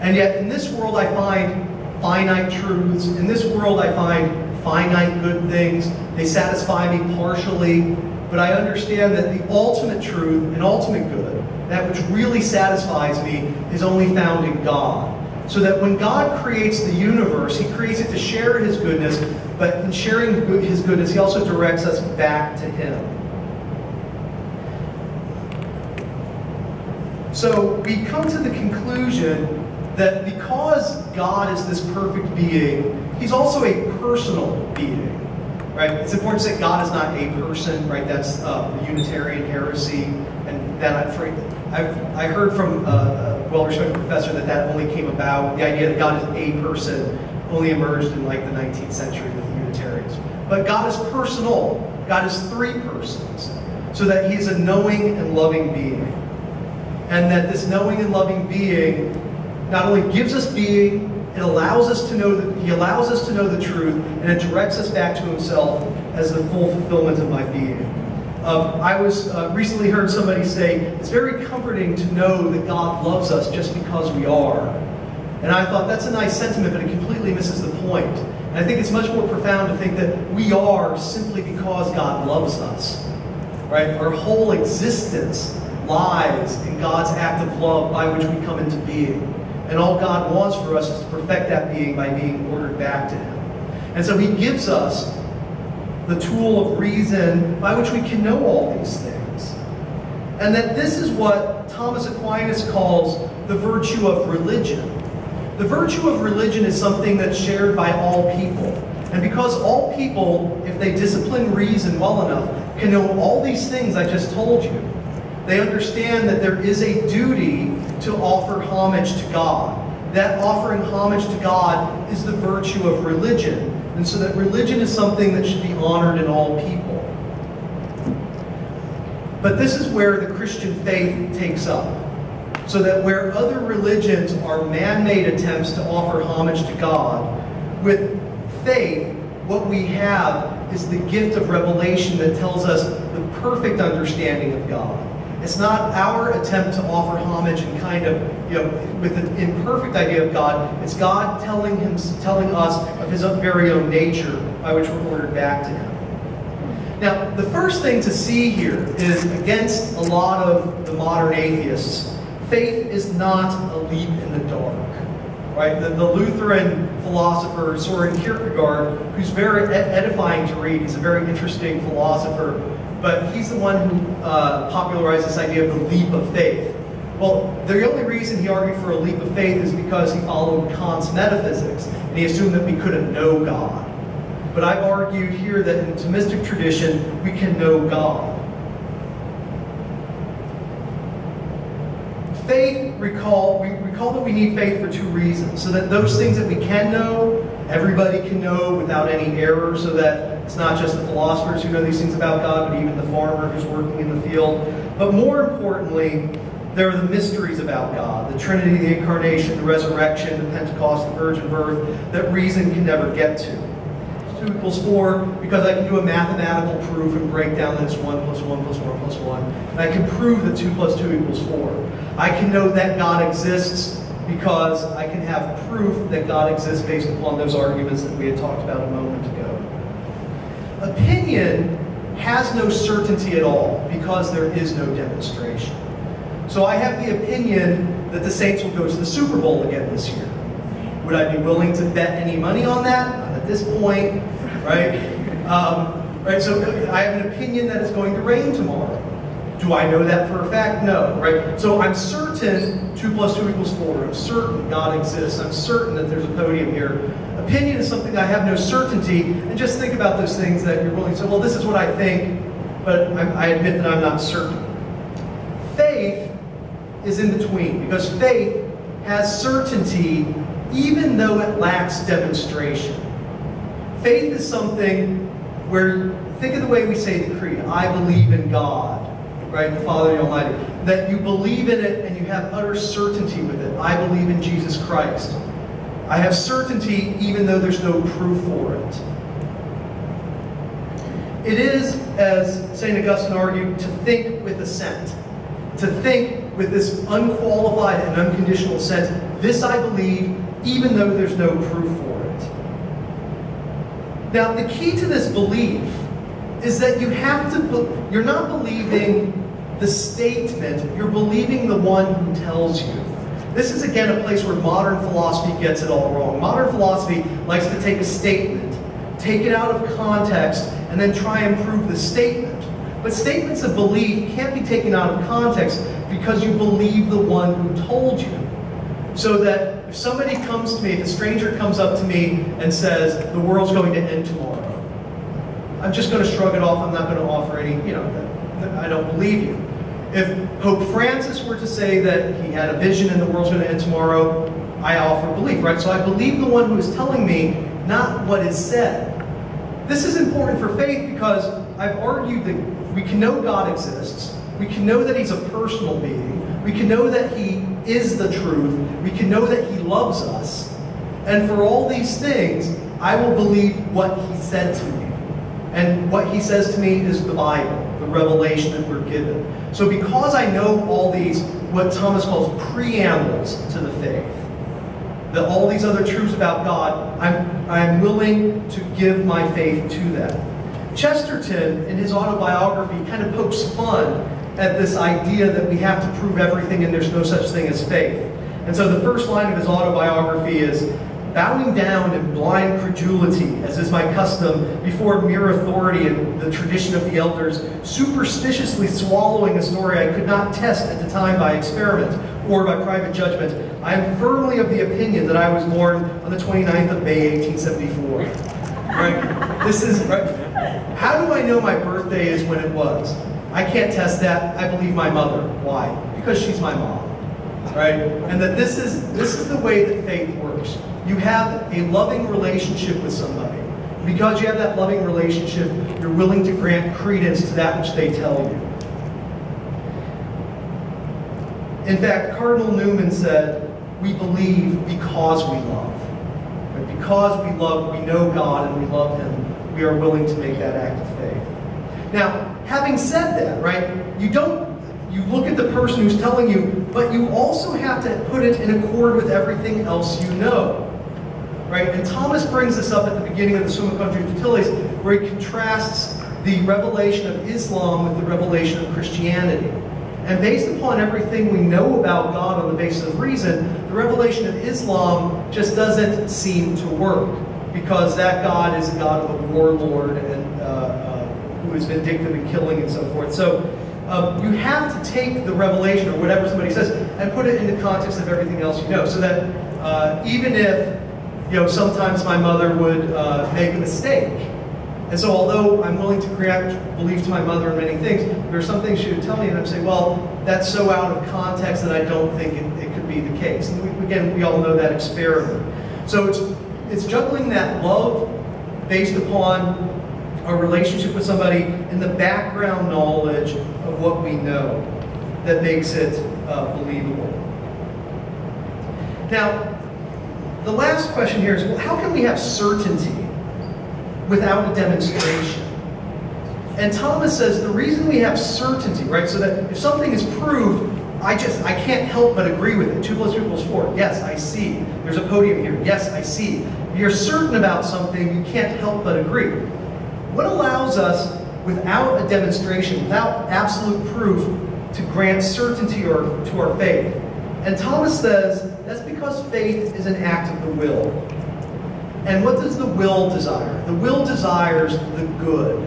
And yet, in this world, I find finite truths. In this world, I find finite good things. They satisfy me partially but I understand that the ultimate truth and ultimate good, that which really satisfies me, is only found in God. So that when God creates the universe, He creates it to share His goodness, but in sharing His goodness, He also directs us back to Him. So we come to the conclusion that because God is this perfect being, He's also a personal being right? It's important to say God is not a person, right? That's uh, the Unitarian heresy, and that I've, I've I heard from a, a well-respected professor that that only came about. The idea that God is a person only emerged in like the 19th century with the Unitarians. But God is personal. God is three persons, so that He is a knowing and loving being, and that this knowing and loving being not only gives us being, it allows us to know that He allows us to know the truth, and it directs us back to Himself as the full fulfillment of my being. Um, I was uh, recently heard somebody say it's very comforting to know that God loves us just because we are. And I thought that's a nice sentiment, but it completely misses the point. And I think it's much more profound to think that we are simply because God loves us. Right? Our whole existence lies in God's act of love by which we come into being. And all God wants for us is to perfect that being by being ordered back to Him. And so He gives us the tool of reason by which we can know all these things. And that this is what Thomas Aquinas calls the virtue of religion. The virtue of religion is something that's shared by all people. And because all people, if they discipline reason well enough, can know all these things I just told you. They understand that there is a duty to offer homage to God. That offering homage to God is the virtue of religion. And so that religion is something that should be honored in all people. But this is where the Christian faith takes up. So that where other religions are man made attempts to offer homage to God, with faith, what we have is the gift of revelation that tells us the perfect understanding of God. It's not our attempt to offer homage and kind of, you know, with an imperfect idea of God. It's God telling him, telling us of His very own nature, by which we're ordered back to Him. Now, the first thing to see here is against a lot of the modern atheists, faith is not a leap in the dark. Right? The, the Lutheran philosopher Soren Kierkegaard, who's very edifying to read, he's a very interesting philosopher, but he's the one who uh, popularized this idea of the leap of faith. Well, the only reason he argued for a leap of faith is because he followed Kant's metaphysics, and he assumed that we couldn't know God. But I've argued here that in the Thomistic tradition, we can know God. Faith, recall, we recall that we need faith for two reasons. So that those things that we can know, everybody can know without any error, so that it's not just the philosophers who know these things about God, but even the farmer who's working in the field. But more importantly, there are the mysteries about God, the Trinity, the Incarnation, the Resurrection, the Pentecost, the Virgin Birth, that reason can never get to. 2 equals 4 because I can do a mathematical proof and break down that it's 1 plus 1 plus 1 plus 1. And I can prove that 2 plus 2 equals 4. I can know that God exists because I can have proof that God exists based upon those arguments that we had talked about a moment ago. Opinion has no certainty at all because there is no demonstration. So I have the opinion that the Saints will go to the Super Bowl again this year. Would I be willing to bet any money on that? Not at this point, right? Um, right. So I have an opinion that it's going to rain tomorrow. Do I know that for a fact? No, right? So I'm certain 2 plus 2 equals 4. I'm certain God exists. I'm certain that there's a podium here. Opinion is something I have no certainty. And just think about those things that you're willing to say, well, this is what I think, but I admit that I'm not certain. Faith is in between because faith has certainty even though it lacks demonstration. Faith is something where, think of the way we say the creed, I believe in God, right, the Father the Almighty, that you believe in it and you have utter certainty with it. I believe in Jesus Christ. I have certainty even though there's no proof for it. It is, as St. Augustine argued, to think with assent. To think with this unqualified and unconditional assent, this I believe, even though there's no proof for it. Now, the key to this belief is that you have to, you're not believing the statement, you're believing the one who tells you. This is again a place where modern philosophy gets it all wrong. Modern philosophy likes to take a statement, take it out of context, and then try and prove the statement. But statements of belief can't be taken out of context because you believe the one who told you. So that if somebody comes to me, if a stranger comes up to me and says, the world's going to end tomorrow, I'm just going to shrug it off. I'm not going to offer any, you know, I don't believe you. If Pope Francis were to say that he had a vision and the world's going to end tomorrow, I offer belief, right? So I believe the one who is telling me, not what is said. This is important for faith because I've argued that we can know God exists, we can know that he's a personal being, we can know that he is the truth. We can know that He loves us. And for all these things, I will believe what He said to me. And what He says to me is the Bible, the revelation that we're given. So because I know all these, what Thomas calls preambles to the faith, that all these other truths about God, I'm, I'm willing to give my faith to them. Chesterton, in his autobiography, kind of pokes fun at this idea that we have to prove everything and there's no such thing as faith. And so the first line of his autobiography is, bowing down in blind credulity, as is my custom, before mere authority and the tradition of the elders, superstitiously swallowing a story I could not test at the time by experiment or by private judgment, I am firmly of the opinion that I was born on the 29th of May, 1874. Right? This is, right? How do I know my birthday is when it was? I can't test that. I believe my mother. Why? Because she's my mom. Right? And that this is this is the way that faith works. You have a loving relationship with somebody. Because you have that loving relationship, you're willing to grant credence to that which they tell you. In fact, Cardinal Newman said, We believe because we love. But because we love, we know God and we love Him, we are willing to make that act of faith. Now, having said that, right, you don't, you look at the person who's telling you, but you also have to put it in accord with everything else you know. Right? And Thomas brings this up at the beginning of the Summa Contra where he contrasts the revelation of Islam with the revelation of Christianity. And based upon everything we know about God on the basis of reason, the revelation of Islam just doesn't seem to work because that God is a God of a warlord and uh, uh, who is vindictive and killing and so forth. So um, you have to take the revelation or whatever somebody says and put it in the context of everything else you know. So that uh, even if you know sometimes my mother would uh, make a mistake and so although I'm willing to grant belief to my mother in many things, there are some things she would tell me and I'd say, well, that's so out of context that I don't think it, it could be the case. And we, again, we all know that experiment. So it's, it's juggling that love based upon our relationship with somebody and the background knowledge of what we know that makes it uh, believable. Now, the last question here is, well, how can we have certainty without a demonstration. And Thomas says the reason we have certainty, right, so that if something is proved, I just, I can't help but agree with it. Two plus two equals four. Yes, I see. There's a podium here. Yes, I see. You're certain about something, you can't help but agree. What allows us, without a demonstration, without absolute proof, to grant certainty or, to our faith? And Thomas says because faith is an act of the will. And what does the will desire? The will desires the good.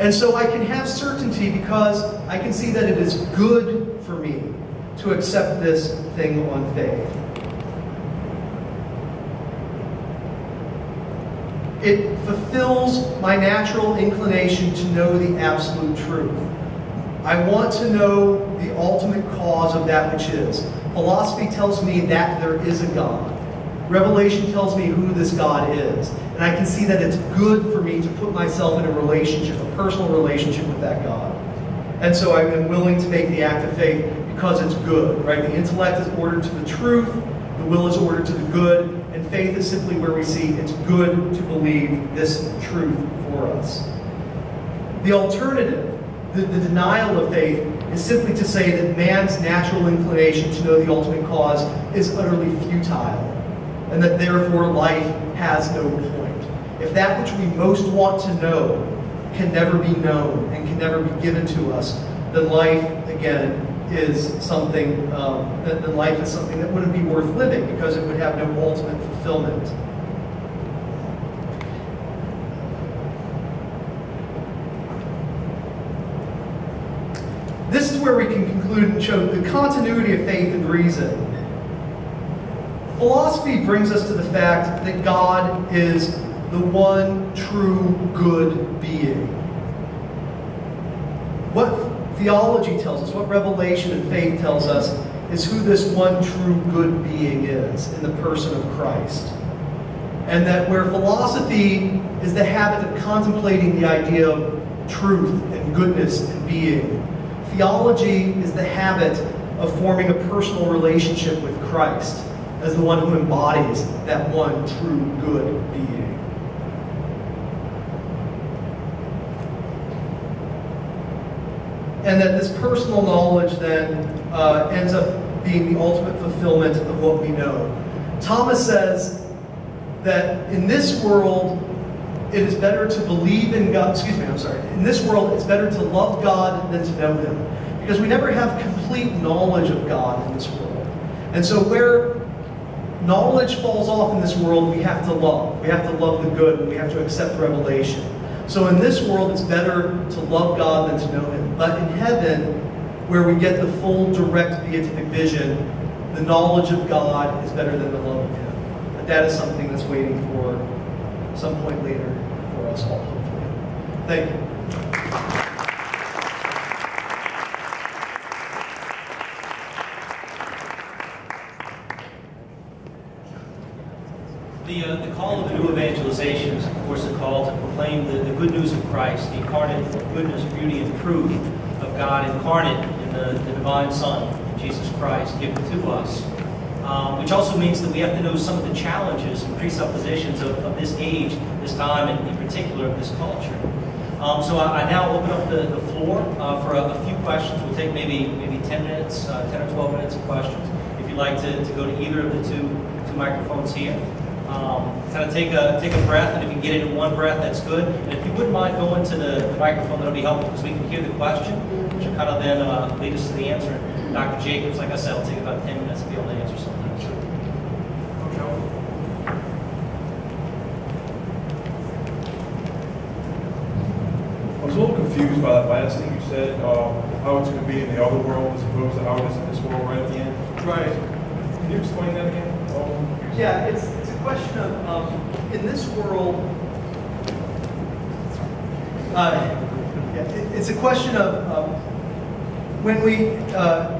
And so I can have certainty because I can see that it is good for me to accept this thing on faith. It fulfills my natural inclination to know the absolute truth. I want to know the ultimate cause of that which is. Philosophy tells me that there is a God. Revelation tells me who this God is. And I can see that it's good for me to put myself in a relationship, a personal relationship with that God. And so I am willing to make the act of faith because it's good, right? The intellect is ordered to the truth, the will is ordered to the good, and faith is simply where we see it's good to believe this truth for us. The alternative, the, the denial of faith, is simply to say that man's natural inclination to know the ultimate cause is utterly futile and that therefore life has no point. If that which we most want to know can never be known and can never be given to us, then life, again, is something, um, then life is something that wouldn't be worth living because it would have no ultimate fulfillment. Where we can conclude and show the continuity of faith and reason Philosophy brings us to the fact that God is the one true good being. What theology tells us, what revelation and faith tells us, is who this one true good being is in the person of Christ. And that where philosophy is the habit of contemplating the idea of truth and goodness and being, theology is the habit of forming a personal relationship with Christ as the one who embodies that one true good being. And that this personal knowledge then uh, ends up being the ultimate fulfillment of what we know. Thomas says that in this world, it is better to believe in God, excuse me, I'm sorry. In this world, it's better to love God than to know Him. Because we never have complete knowledge of God in this world. And so where knowledge falls off in this world, we have to love. We have to love the good, and we have to accept revelation. So in this world, it's better to love God than to know Him. But in heaven, where we get the full, direct beatific vision, the knowledge of God is better than the love of Him. But that is something that's waiting for some point later us all, hopefully. Thank you. The, uh, the call of the new evangelization is, of course, a call to proclaim the, the good news of Christ, the incarnate goodness, beauty, and truth of God incarnate in the, the divine Son, Jesus Christ, given to us. Um, which also means that we have to know some of the challenges and presuppositions of, of this age, this time, and particular of this culture. Um, so I, I, now open up the, the floor uh, for a, a, few questions. We'll take maybe maybe 10 minutes, uh, 10 or 12 minutes of questions. If you'd like to, to go to either of the two, two microphones here. Um, kind of take a take a breath, and if you get it in one breath, that's good. And if you wouldn't mind going to the, the microphone, that'll be helpful because we can hear the question, which will kind of then uh, lead us to the answer. Dr. Jacobs, like I said, will take about 10 minutes to be able to answer something. I was a little confused by that last thing you said, uh, how it's going to be in the other world as opposed to how it is in this world right at the end. Right. Can you explain that again? Um, yeah, it's it's a question of, um, in this world, uh, it's a question of um, when we uh,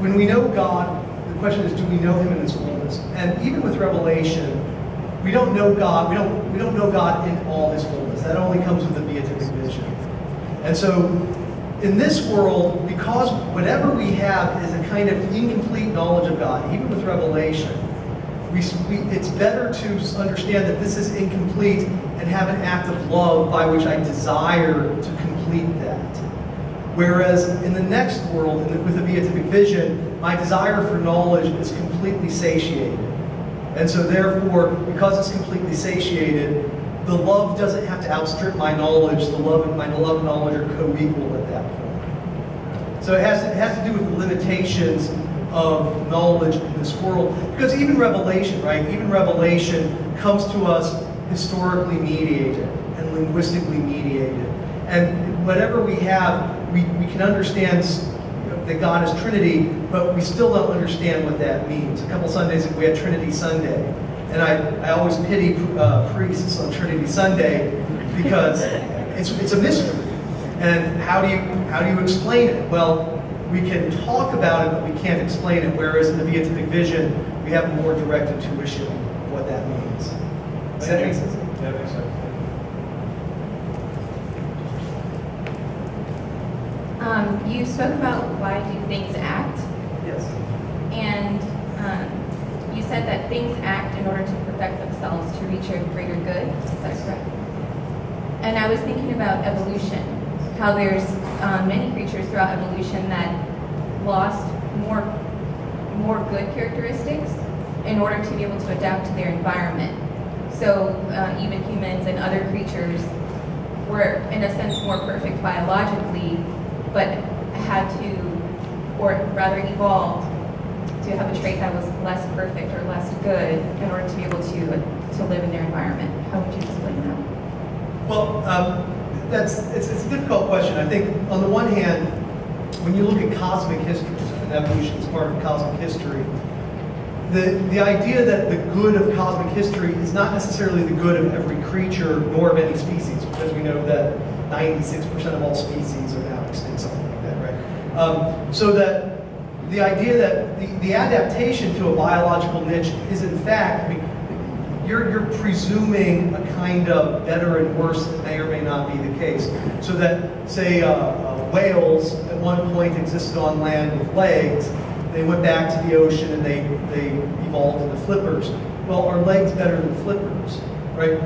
when we know God. The question is, do we know Him in His fullness? And even with Revelation, we don't know God. We don't we don't know God in all His fullness. That only comes with the. And so, in this world, because whatever we have is a kind of incomplete knowledge of God, even with Revelation we, we, it's better to understand that this is incomplete and have an act of love by which I desire to complete that. Whereas in the next world, the, with the beatific vision, my desire for knowledge is completely satiated. And so therefore, because it's completely satiated, the love doesn't have to outstrip my knowledge. The love and my love and knowledge are co-equal at that point. So it has, it has to do with the limitations of knowledge in this world. Because even Revelation, right? Even Revelation comes to us historically mediated and linguistically mediated. And whatever we have, we, we can understand that God is Trinity, but we still don't understand what that means. A couple Sundays we had Trinity Sunday. And I, I always pity uh, priests on Trinity Sunday because it's, it's a mystery. And how do you how do you explain it? Well, we can talk about it, but we can't explain it. Whereas in the beatific vision, we have a more direct intuition of what that means. Does that make sense? That makes sense. Um, you spoke about why do things act. Yes. And you said that things act in order to perfect themselves to reach a greater good. Is that correct? And I was thinking about evolution, how there's um, many creatures throughout evolution that lost more, more good characteristics in order to be able to adapt to their environment. So uh, even humans and other creatures were, in a sense, more perfect biologically, but had to, or rather evolved, to have a trait that was less perfect or less good in order to be able to, to live in their environment. How would you explain that? Well, um, that's it's, it's a difficult question. I think on the one hand, when you look at cosmic history, and evolution is part of cosmic history, the, the idea that the good of cosmic history is not necessarily the good of every creature nor of any species, because we know that 96% of all species are now extinct, something like that, right? Um, so that the idea that the, the adaptation to a biological niche is in fact, I mean, you're, you're presuming a kind of better and worse that may or may not be the case. So that, say, uh, uh, whales at one point existed on land with legs, they went back to the ocean and they, they evolved into flippers. Well, are legs better than flippers, right?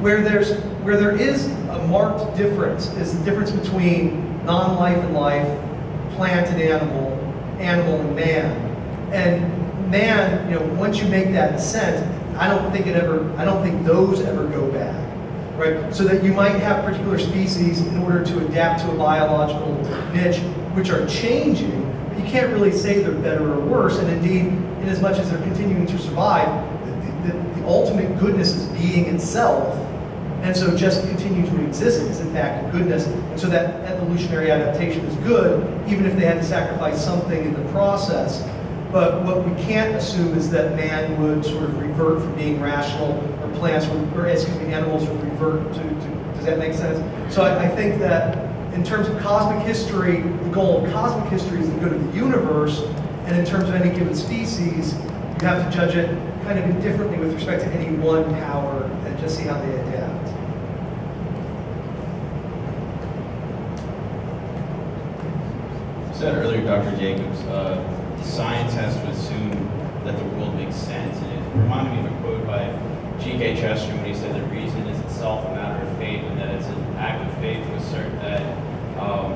Where, there's, where there is a marked difference is the difference between non-life and life, plant and animal, animal and man. And man, you know, once you make that ascent, I don't think it ever, I don't think those ever go back, right? So that you might have particular species in order to adapt to a biological niche, which are changing, but you can't really say they're better or worse. And indeed, in as much as they're continuing to survive, the, the, the ultimate goodness is being itself. And so just continue to exist is in fact goodness. And so that evolutionary adaptation is good, even if they had to sacrifice something in the process But what we can't assume is that man would sort of revert from being rational, or plants would, or excuse me, animals would revert to, to does that make sense? So I, I think that in terms of cosmic history, the goal of cosmic history is the good of the universe, and in terms of any given species, you have to judge it kind of indifferently with respect to any one power and just see how they adapt. You said earlier, Dr. Jacobs, uh, science has to assume that the world makes sense. And it reminded me of a quote by G.K. Chesterton when he said that reason is itself a matter of faith and that it's an act of faith to assert that um,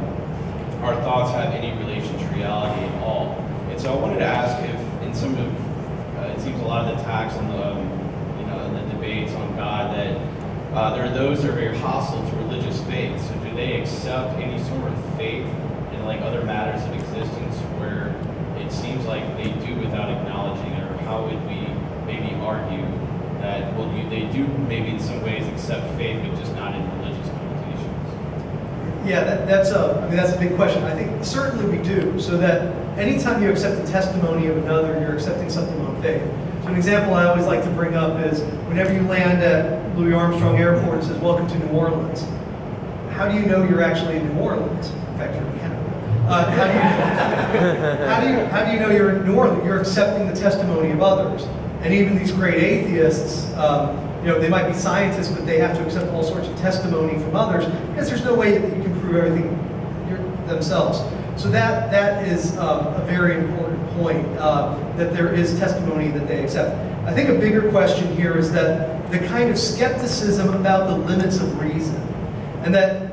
our thoughts have any relation to reality at all. And so I wanted to ask if in some of, uh, it seems a lot of the attacks on the, um, you know, the debates on God that uh, there are those that are very hostile to religious faith. So do they accept any sort of faith like other matters of existence where it seems like they do without acknowledging it, or how would we maybe argue that well, you, they do maybe in some ways accept faith, but just not in religious connotations? Yeah, that, that's a, I mean, that's a big question. I think certainly we do, so that anytime you accept the testimony of another, you're accepting something on faith. So an example I always like to bring up is whenever you land at Louis Armstrong Airport, it says, welcome to New Orleans. How do you know you're actually in New Orleans? In fact, you're. Uh, how, do you, how, do you, how do you know you're in You're accepting the testimony of others. And even these great atheists, um, you know, they might be scientists, but they have to accept all sorts of testimony from others because there's no way that you can prove everything themselves. So that that is um, a very important point uh, that there is testimony that they accept. I think a bigger question here is that the kind of skepticism about the limits of reason, and that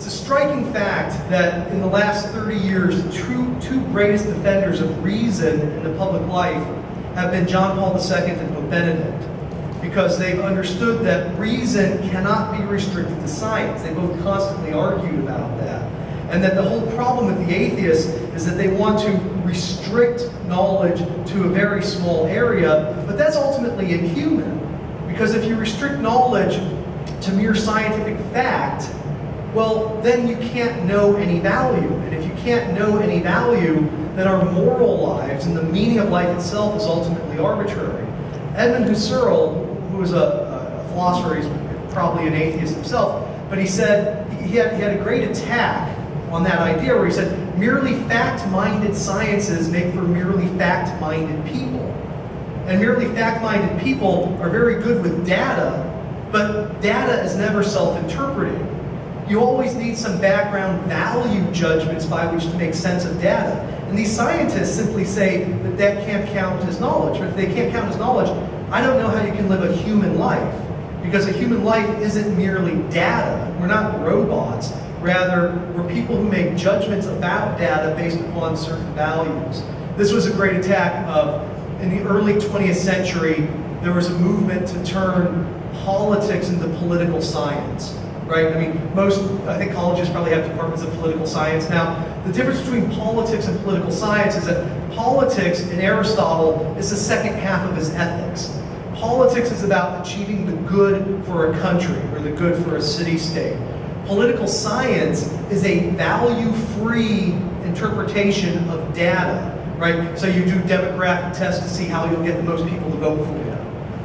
it's a striking fact that in the last 30 years, the true two greatest defenders of reason in the public life have been John Paul II and Pope Benedict, because they've understood that reason cannot be restricted to science. They both constantly argued about that. And that the whole problem with the atheists is that they want to restrict knowledge to a very small area, but that's ultimately inhuman. Because if you restrict knowledge to mere scientific fact, well, then you can't know any value. And if you can't know any value, then our moral lives and the meaning of life itself is ultimately arbitrary. Edmund Husserl, who was a, a philosopher, he's probably an atheist himself, but he said he had, he had a great attack on that idea where he said merely fact-minded sciences make for merely fact-minded people. And merely fact-minded people are very good with data, but data is never self-interpreting. You always need some background value judgments by which to make sense of data. And these scientists simply say that that can't count as knowledge. Or if they can't count as knowledge, I don't know how you can live a human life. Because a human life isn't merely data. We're not robots. Rather, we're people who make judgments about data based upon certain values. This was a great attack of, in the early 20th century, there was a movement to turn politics into political science right? I mean, most, I think colleges probably have departments of political science. Now, the difference between politics and political science is that politics in Aristotle is the second half of his ethics. Politics is about achieving the good for a country or the good for a city-state. Political science is a value-free interpretation of data, right? So you do demographic tests to see how you'll get the most people to vote for you.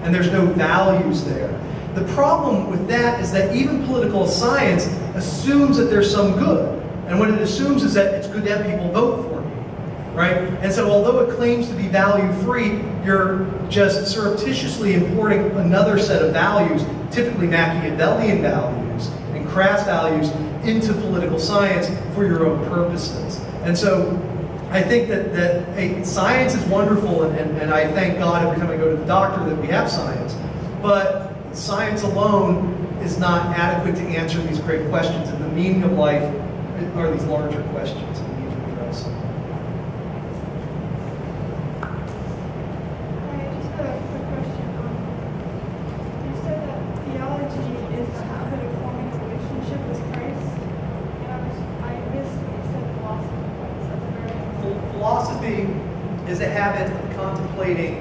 And there's no values there. The problem with that is that even political science assumes that there's some good. And what it assumes is that it's good to have people vote for me, right? And so although it claims to be value-free, you're just surreptitiously importing another set of values, typically Machiavellian values and crass values, into political science for your own purposes. And so I think that, that hey, science is wonderful, and, and, and I thank God every time I go to the doctor that we have science. But science alone is not adequate to answer these great questions, and the meaning of life are these larger questions that we need to address. I just have a quick question. Um, you said that theology is the habit of forming a relationship with Christ, and I was I missed when you said philosophy. That's Philosophy is a habit of contemplating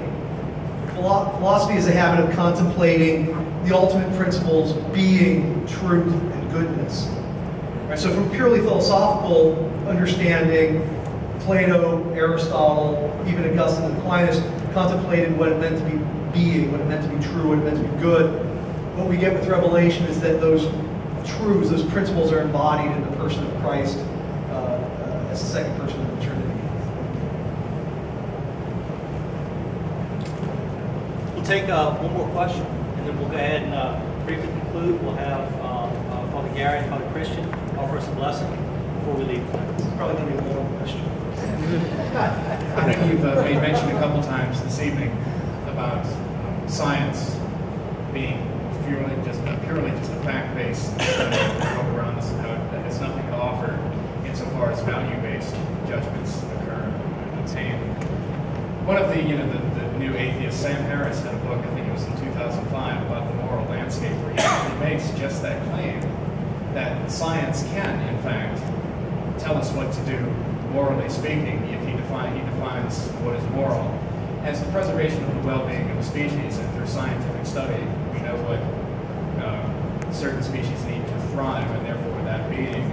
philosophy is a habit of contemplating the ultimate principles being truth and goodness. Right, so from purely philosophical understanding, Plato, Aristotle, even Augustine and Aquinas contemplated what it meant to be being, what it meant to be true, what it meant to be good. What we get with Revelation is that those truths, those principles are embodied in the person of Christ uh, uh, as the second person of the Trinity. We'll take uh, one more question, we'll go ahead and uh, briefly conclude. We'll have um, uh, Father Gary and Father Christian offer us a blessing before we leave probably going to be a long question. I think you've uh, made mention a couple times this evening about um, science being purely just uh, purely just a fact-based world around us, and how it has nothing to offer insofar as value-based judgments occur and obtain. One of the you know the, the new atheists, Sam Harris, had a book I think it was in 2005 about the moral landscape, where he actually makes just that claim that science can, in fact, tell us what to do, morally speaking, if he, define, he defines what is moral, as the preservation of the well-being of a species. And through scientific study, we know what uh, certain species need to thrive, and therefore that being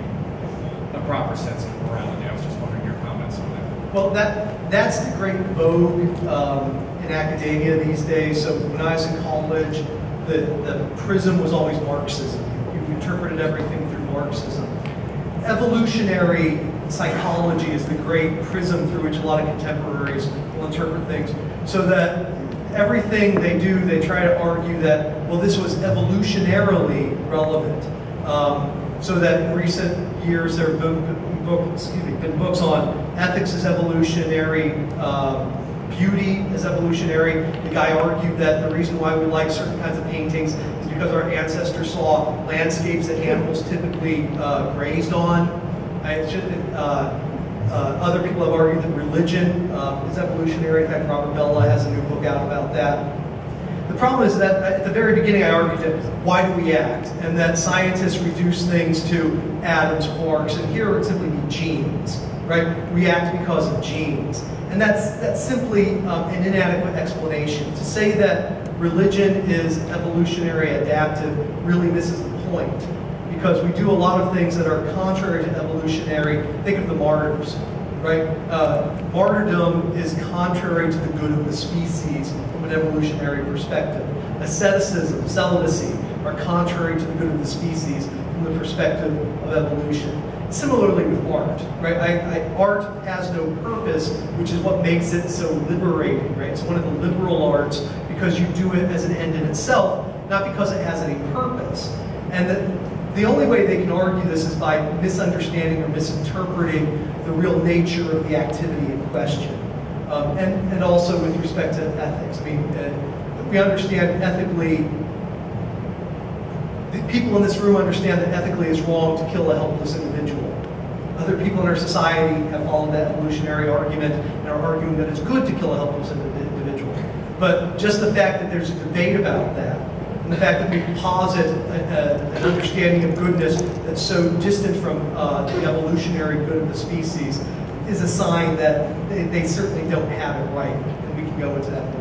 a proper sense of morality. I was just wondering your comments on that. Well, that that's the great vogue um, in academia these days. So when I was in college, the, the prism was always Marxism. You interpreted everything through Marxism. Evolutionary psychology is the great prism through which a lot of contemporaries will interpret things. So that everything they do, they try to argue that, well, this was evolutionarily relevant. Um, so that in recent years there have been, book, excuse me, been books on ethics as evolutionary, um, beauty is evolutionary. The guy argued that the reason why we like certain kinds of paintings is because our ancestors saw landscapes that animals typically uh, grazed on. I, uh, uh, other people have argued that religion uh, is evolutionary. In fact, Robert Bellah has a new book out about that. The problem is that at the very beginning I argued that why do we act? And that scientists reduce things to atoms, quarks, and here it would simply be genes, right? We act because of genes. And that's, that's simply um, an inadequate explanation. To say that religion is evolutionary adaptive really misses the point because we do a lot of things that are contrary to evolutionary. Think of the martyrs, right? Uh, martyrdom is contrary to the good of the species from an evolutionary perspective. Asceticism, celibacy are contrary to the good of the species from the perspective of evolution. Similarly with art, right? I, I, art has no purpose, which is what makes it so liberating, right? It's one of the liberal arts because you do it as an end in itself, not because it has any purpose. And that the only way they can argue this is by misunderstanding or misinterpreting the real nature of the activity in question. Um, and, and also with respect to ethics. I mean, uh, we understand ethically the people in this room understand that ethically it's wrong to kill a helpless individual. Other people in our society have followed that evolutionary argument and are arguing that it's good to kill a helpless individual. But just the fact that there's a debate about that, and the fact that we posit a, a, an understanding of goodness that's so distant from uh, the evolutionary good of the species, is a sign that they, they certainly don't have it right. And we can go into that